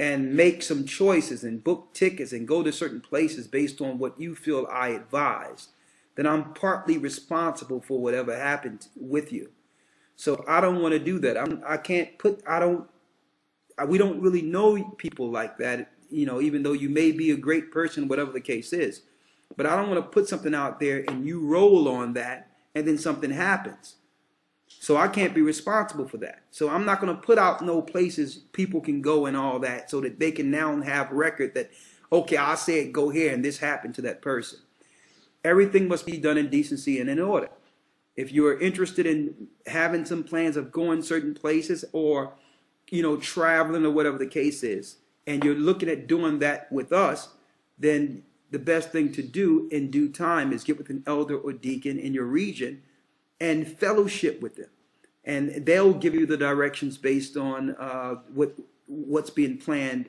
and make some choices and book tickets and go to certain places based on what you feel I advised, then I'm partly responsible for whatever happened with you. So I don't want to do that. I'm, I can't put, I don't, I- we don't really know people like that, you know, even though you may be a great person, whatever the case is. But I don't want to put something out there and you roll on that and then something happens. So I can't be responsible for that. So I'm not going to put out no places people can go and all that so that they can now have record that, okay, I said go here and this happened to that person. Everything must be done in decency and in order. If you are interested in having some plans of going certain places or, you know, traveling or whatever the case is, and you're looking at doing that with us, then the best thing to do in due time is get with an elder or deacon in your region and fellowship with them. And they'll give you the directions based on uh, what what's being planned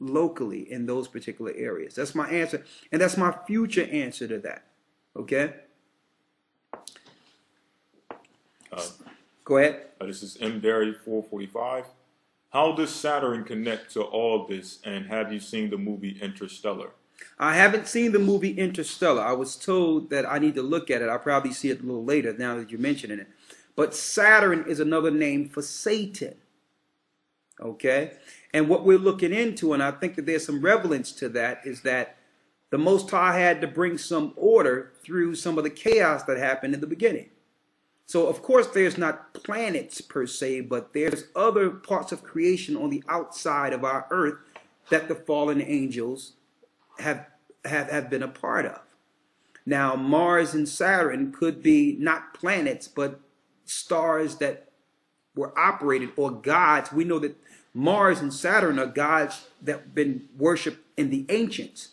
locally in those particular areas. That's my answer, and that's my future answer to that. Okay, Uh, go ahead. uh, this is M. Derry 445. How does Saturn connect to all this? And have you seen the movie Interstellar? I haven't seen the movie Interstellar. I was told that I need to look at it. I'll probably see it a little later now that you're mentioning it. But Saturn is another name for Satan. Okay? And what we're looking into, and I think that there's some relevance to that, is that the Most High had to bring some order through some of the chaos that happened in the beginning. So, of course, there's not planets per se, but there's other parts of creation on the outside of our earth that the fallen angels have have, have been a part of. Now, Mars and Saturn could be not planets, but stars that were operated or gods. We know that Mars and Saturn are gods that have been worshipped in the ancients.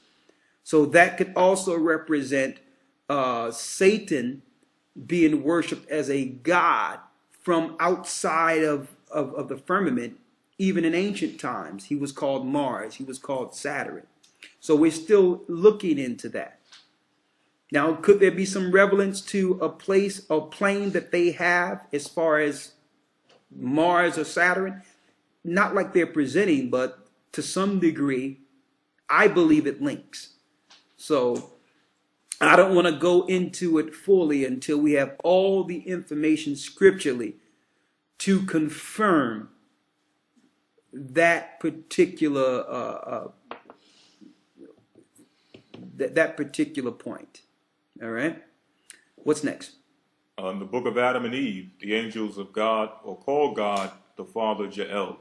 So that could also represent uh, Satan being worshipped as a god from outside of, of, of the firmament, even in ancient times. He was called Mars, he was called Saturn. So we're still looking into that. Now, could there be some relevance to a place or plane that they have as far as Mars or Saturn? Not like they're presenting, but to some degree, I believe it links. So I don't want to go into it fully until we have all the information scripturally to confirm that particular uh, uh, that that particular point. All right. What's next? Uh, in the book of Adam and Eve, the angels of God, or call God the Father Jael.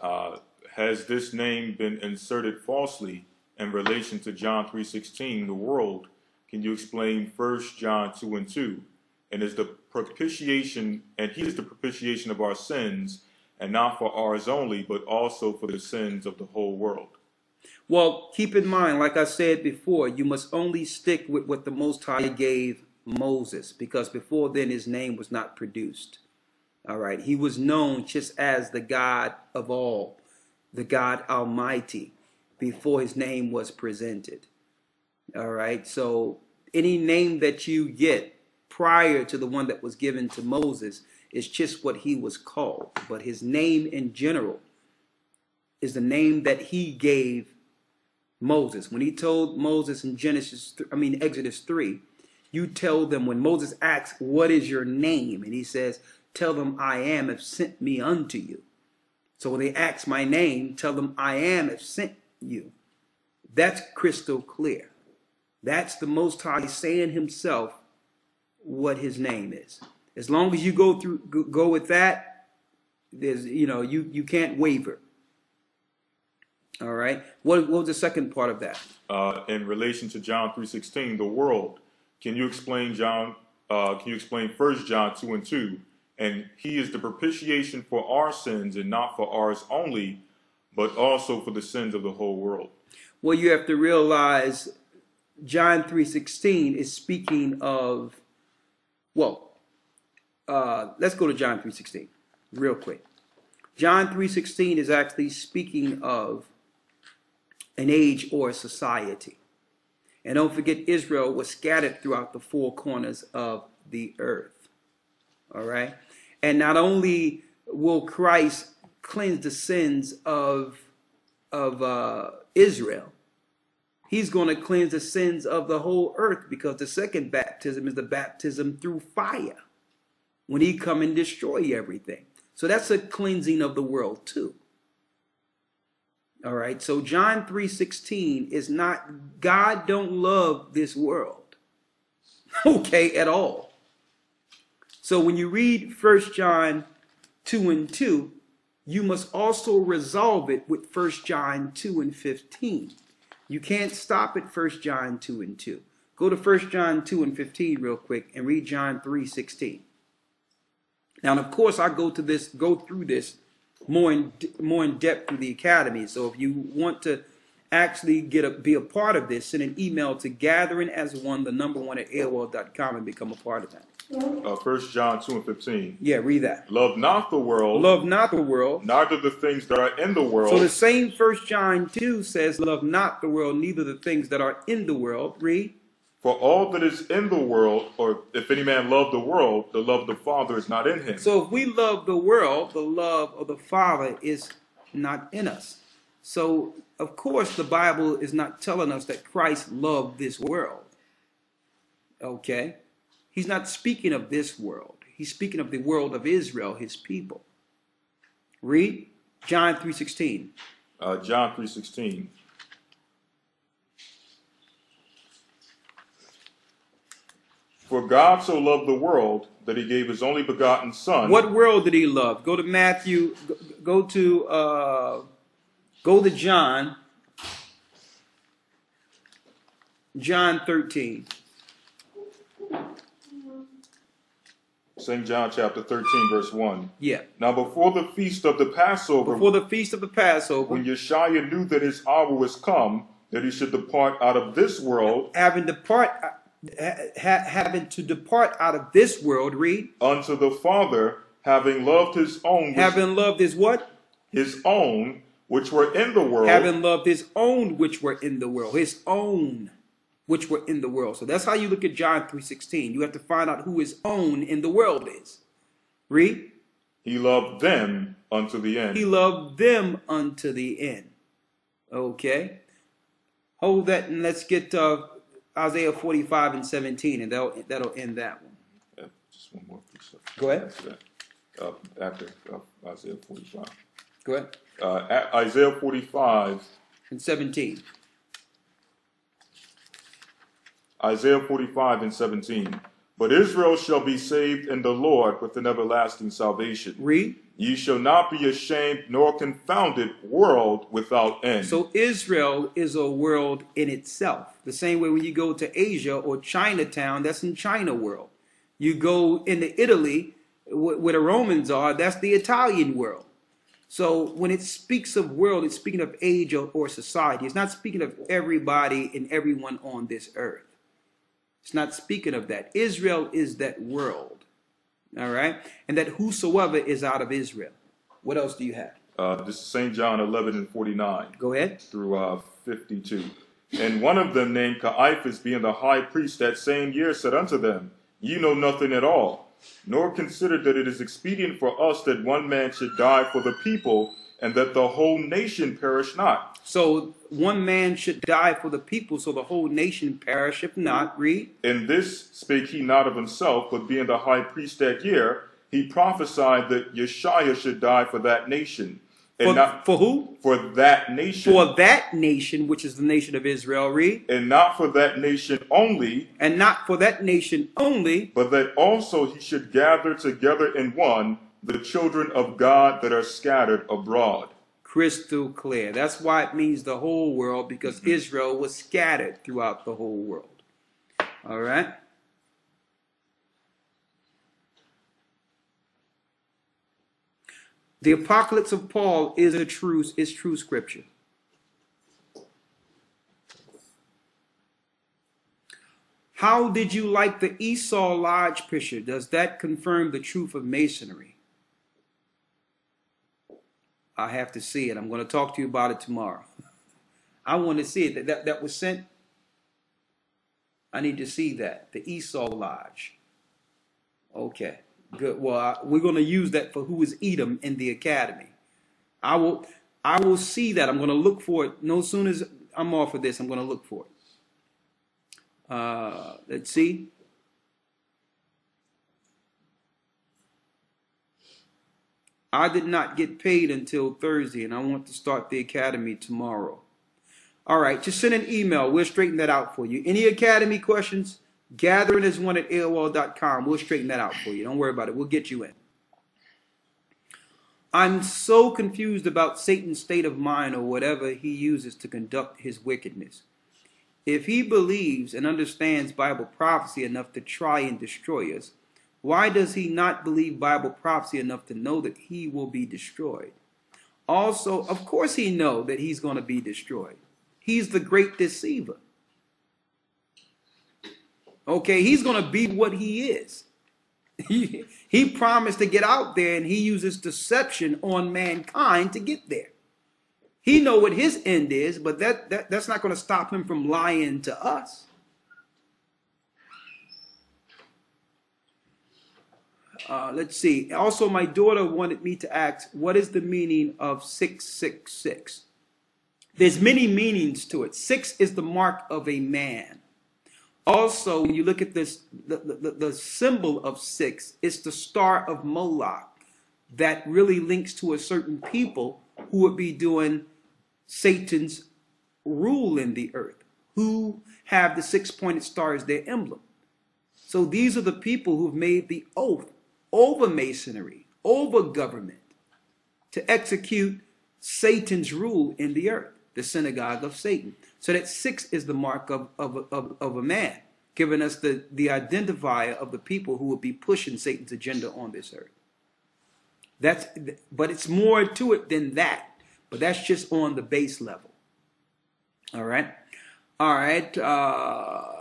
Uh, has this name been inserted falsely in relation to John 3.16, the world? Can you explain 1 John 2 and 2? And is the propitiation, and he is the propitiation of our sins, and not for ours only, but also for the sins of the whole world. Well, keep in mind, like I said before, you must only stick with what the Most High gave Moses, because before then his name was not produced. All right. He was known just as the God of all, the God Almighty, before his name was presented. All right. So any name that you get prior to the one that was given to Moses is just what he was called. But his name in general is the name that he gave Moses. When he told Moses in Genesis, I mean, Exodus 3, you tell them when Moses asks, What is your name? And he says, Tell them I am have sent me unto you. So when they ask my name, tell them I am have sent you. That's crystal clear. That's the Most High saying himself what his name is. As long as you go through go with that, there's you know you you can't waver. All right. What, what was the second part of that? Uh, in relation to John 3.16, the world, can you explain John, uh, can you explain First John 2 and 2? And he is the propitiation for our sins and not for ours only, but also for the sins of the whole world. Well, you have to realize John 3.16 is speaking of, well, uh, let's go to John 3.16 real quick. John 3.16 is actually speaking of an age or a society. And don't forget, Israel was scattered throughout the four corners of the earth. All right? And not only will Christ cleanse the sins of, of uh, Israel, he's going to cleanse the sins of the whole earth because the second baptism is the baptism through fire when he come and destroy everything. So that's a cleansing of the world too. All right. So John 3:16 is not God don't love this world. Okay, at all. So when you read 1 John 2 and 2, you must also resolve it with 1 John 2 and 15. You can't stop at 1 John 2 and 2. Go to 1 John 2 and 15 real quick and read John 3:16. Now, of course, I go to this, go through this more in more in depth through the academy. So if you want to actually get a be a part of this, send an email to gathering as one, the number one at AOL.com and become a part of that. Uh, First John 2 and 15. Yeah, read that. Love not the world, Love not the world. neither the things that are in the world. So the same First John 2 says, Love not the world, neither the things that are in the world. Read. For all that is in the world, or if any man love the world, the love of the Father is not in him. So if we love the world, the love of the Father is not in us. So, of course, the Bible is not telling us that Christ loved this world. Okay? He's not speaking of this world. He's speaking of the world of Israel, his people. Read John 3.16. Uh, John 3.16. For God so loved the world that he gave his only begotten Son. What world did he love? Go to Matthew, go- to uh, go to John. John 13. St. John chapter 13, verse 1. Yeah. Now before the feast of the Passover, Before the feast of the Passover, when Yeshua knew that his hour was come, that he should depart out of this world having depart ha, ha- having to depart out of this world, read, unto the Father, having loved his own, which, having loved his what? his own, which were in the world, Having loved his own which were in the world. His own which were in the world. So that's how you look at John 3:16. You have to find out who his own in the world is. Read. he loved them unto the end. He loved them unto the end. Okay. Hold that and let's get uh, Isaiah 45 and 17, and that'll, that'll end that one. Yeah, just one more piece. of- Go ahead. After. Uh, after uh, Isaiah 45. Go ahead. Uh, Isaiah 45, And 17. Isaiah 45 and 17. But Israel shall be saved in the Lord with an everlasting salvation. Read. Ye shall not be ashamed nor confounded, world without end. So Israel is a world in itself. The same way when you go to Asia or Chinatown, that's in China world. You go into Italy, where the Romans are, that's the Italian world. So when it speaks of world, it's speaking of age or, or society. It's not speaking of everybody and everyone on this earth. It's not speaking of that. Israel is that world. All right? And that whosoever is out of Israel. What else do you have? uh, this is St. John 11 and 49 Go ahead. through uh, 52. And one of them, named Caiaphas, being the high priest that same year, said unto them, Ye know nothing at all, nor consider that it is expedient for us that one man should die for the people, and that the whole nation perish not. So one man should die for the people, so the whole nation perish. If not, read. In this spake he not of himself, but being the high priest that year, he prophesied that Yeshua should die for that nation, and For, not for who? for that nation, For that nation, which is the nation of Israel, read. and not for that nation only, And not for that nation only, but that also he should gather together in one the children of God that are scattered abroad. crystal clear. That's why it means the whole world, because mm-hmm. Israel was scattered throughout the whole world. All right? The apocalypse of Paul is a true is true scripture. How did you like the Esau Lodge picture? Does that confirm the truth of masonry? I have to see it. I'm going to talk to you about it tomorrow. I want to see it. That, that, that was sent. I need to see that. The Esau Lodge. Okay, good. Well, I, we're going to use that for who is Edom in the academy. I will. I will see that. I'm going to look for it. No sooner as I'm off of this, I'm going to look for it. Uh, let's see. I did not get paid until Thursday, and I want to start the academy tomorrow. All right, just send an email. We'll straighten that out for you. Any academy questions? Gathering is one at AOL.com. We'll straighten that out for you. Don't worry about it. We'll get you in. I'm so confused about Satan's state of mind or whatever he uses to conduct his wickedness. If he believes and understands Bible prophecy enough to try and destroy us, why does he not believe Bible prophecy enough to know that he will be destroyed? Also, of course he know that he's going to be destroyed. He's the great deceiver. Okay, he's going to be what he is. He, he promised to get out there and he uses deception on mankind to get there. He know what his end is, but that, that that's not going to stop him from lying to us. Uh, let's see. Also, my daughter wanted me to ask, what is the meaning of 666? There's many meanings to it. Six is the mark of a man. Also, when you look at this, the, the, the symbol of six, it's the star of Moloch that really links to a certain people who would be doing Satan's rule in the earth, who have the six pointed star as their emblem. So these are the people who've made the oath over masonry, over government, to execute Satan's rule in the earth, the synagogue of Satan. So that six is the mark of, of, of, of a man, giving us the, the identifier of the people who would be pushing Satan's agenda on this earth. That's but it's more to it than that. But that's just on the base level. All right. All right. Uh,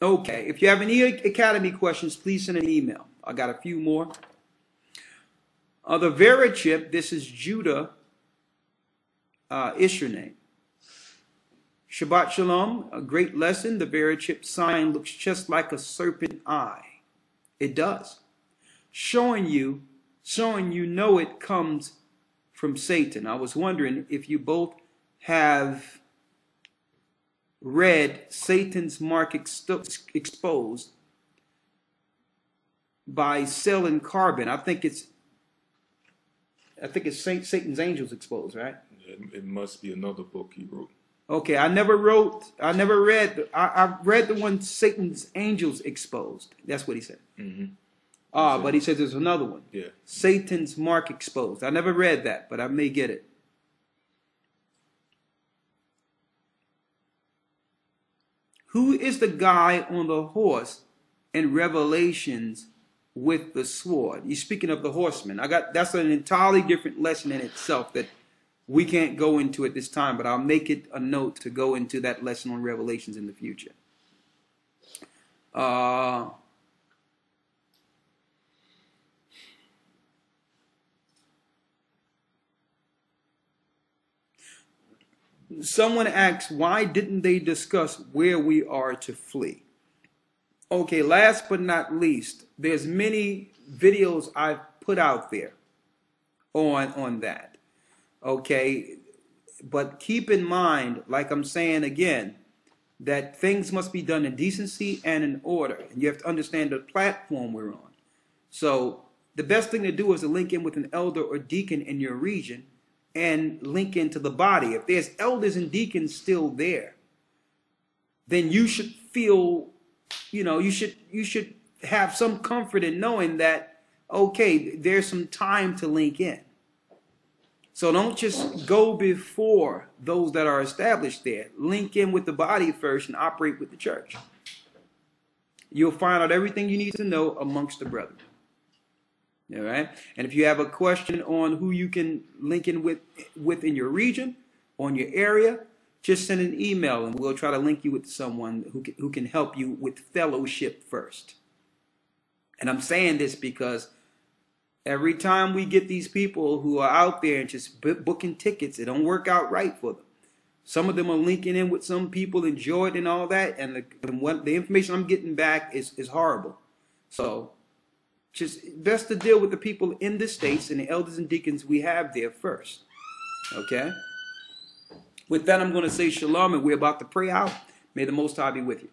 okay. If you have any academy questions, please send an email. I got a few more. Uh, the VeriChip, this is Judah uh, Ishername. Shabbat Shalom, a great lesson. The VeriChip sign looks just like a serpent eye. It does. Showing you, showing you know it comes from Satan. I was wondering if you both have read Satan's Mark Exposed by Selling Carbon. I think it's I think it's Saint, Satan's Angels Exposed, right? It, it must be another book he wrote. Okay, I never wrote, I never read, I, I read the one Satan's Angels Exposed. That's what he said. Mm-hmm. Ah, but he says there's another one. Yeah. Satan's Mark Exposed. I never read that, but I may get it. Who is the guy on the horse in Revelations with the sword? You're speaking of the horseman. I got that's an entirely different lesson in itself that we can't go into at this time, but I'll make it a note to go into that lesson on Revelations in the future. Uh, someone asks, why didn't they discuss where we are to flee? Okay, last but not least, there's many videos I've put out there on on that. Okay, but keep in mind, like I'm saying again, that things must be done in decency and in order. And you have to understand the platform we're on. So the best thing to do is to link in with an elder or deacon in your region and link into the body. If there's elders and deacons still there, then you should feel, you know, you should you should have some comfort in knowing that okay, there's some time to link in. So don't just go before those that are established there. Link in with the body first and operate with the church. You'll find out everything you need to know amongst the brethren. All right. And if you have a question on who you can link in with within your region, on your area, just send an email and we'll try to link you with someone who can, who can help you with fellowship first. And I'm saying this because every time we get these people who are out there and just booking tickets, it don't work out right for them. Some of them are linking in with some people, enjoy it and all that, and the, the information I'm getting back is, is horrible. So just best to deal with the people in the states and the elders and deacons we have there first. Okay? With that, I'm going to say shalom, and we're about to pray out. May the Most High be with you.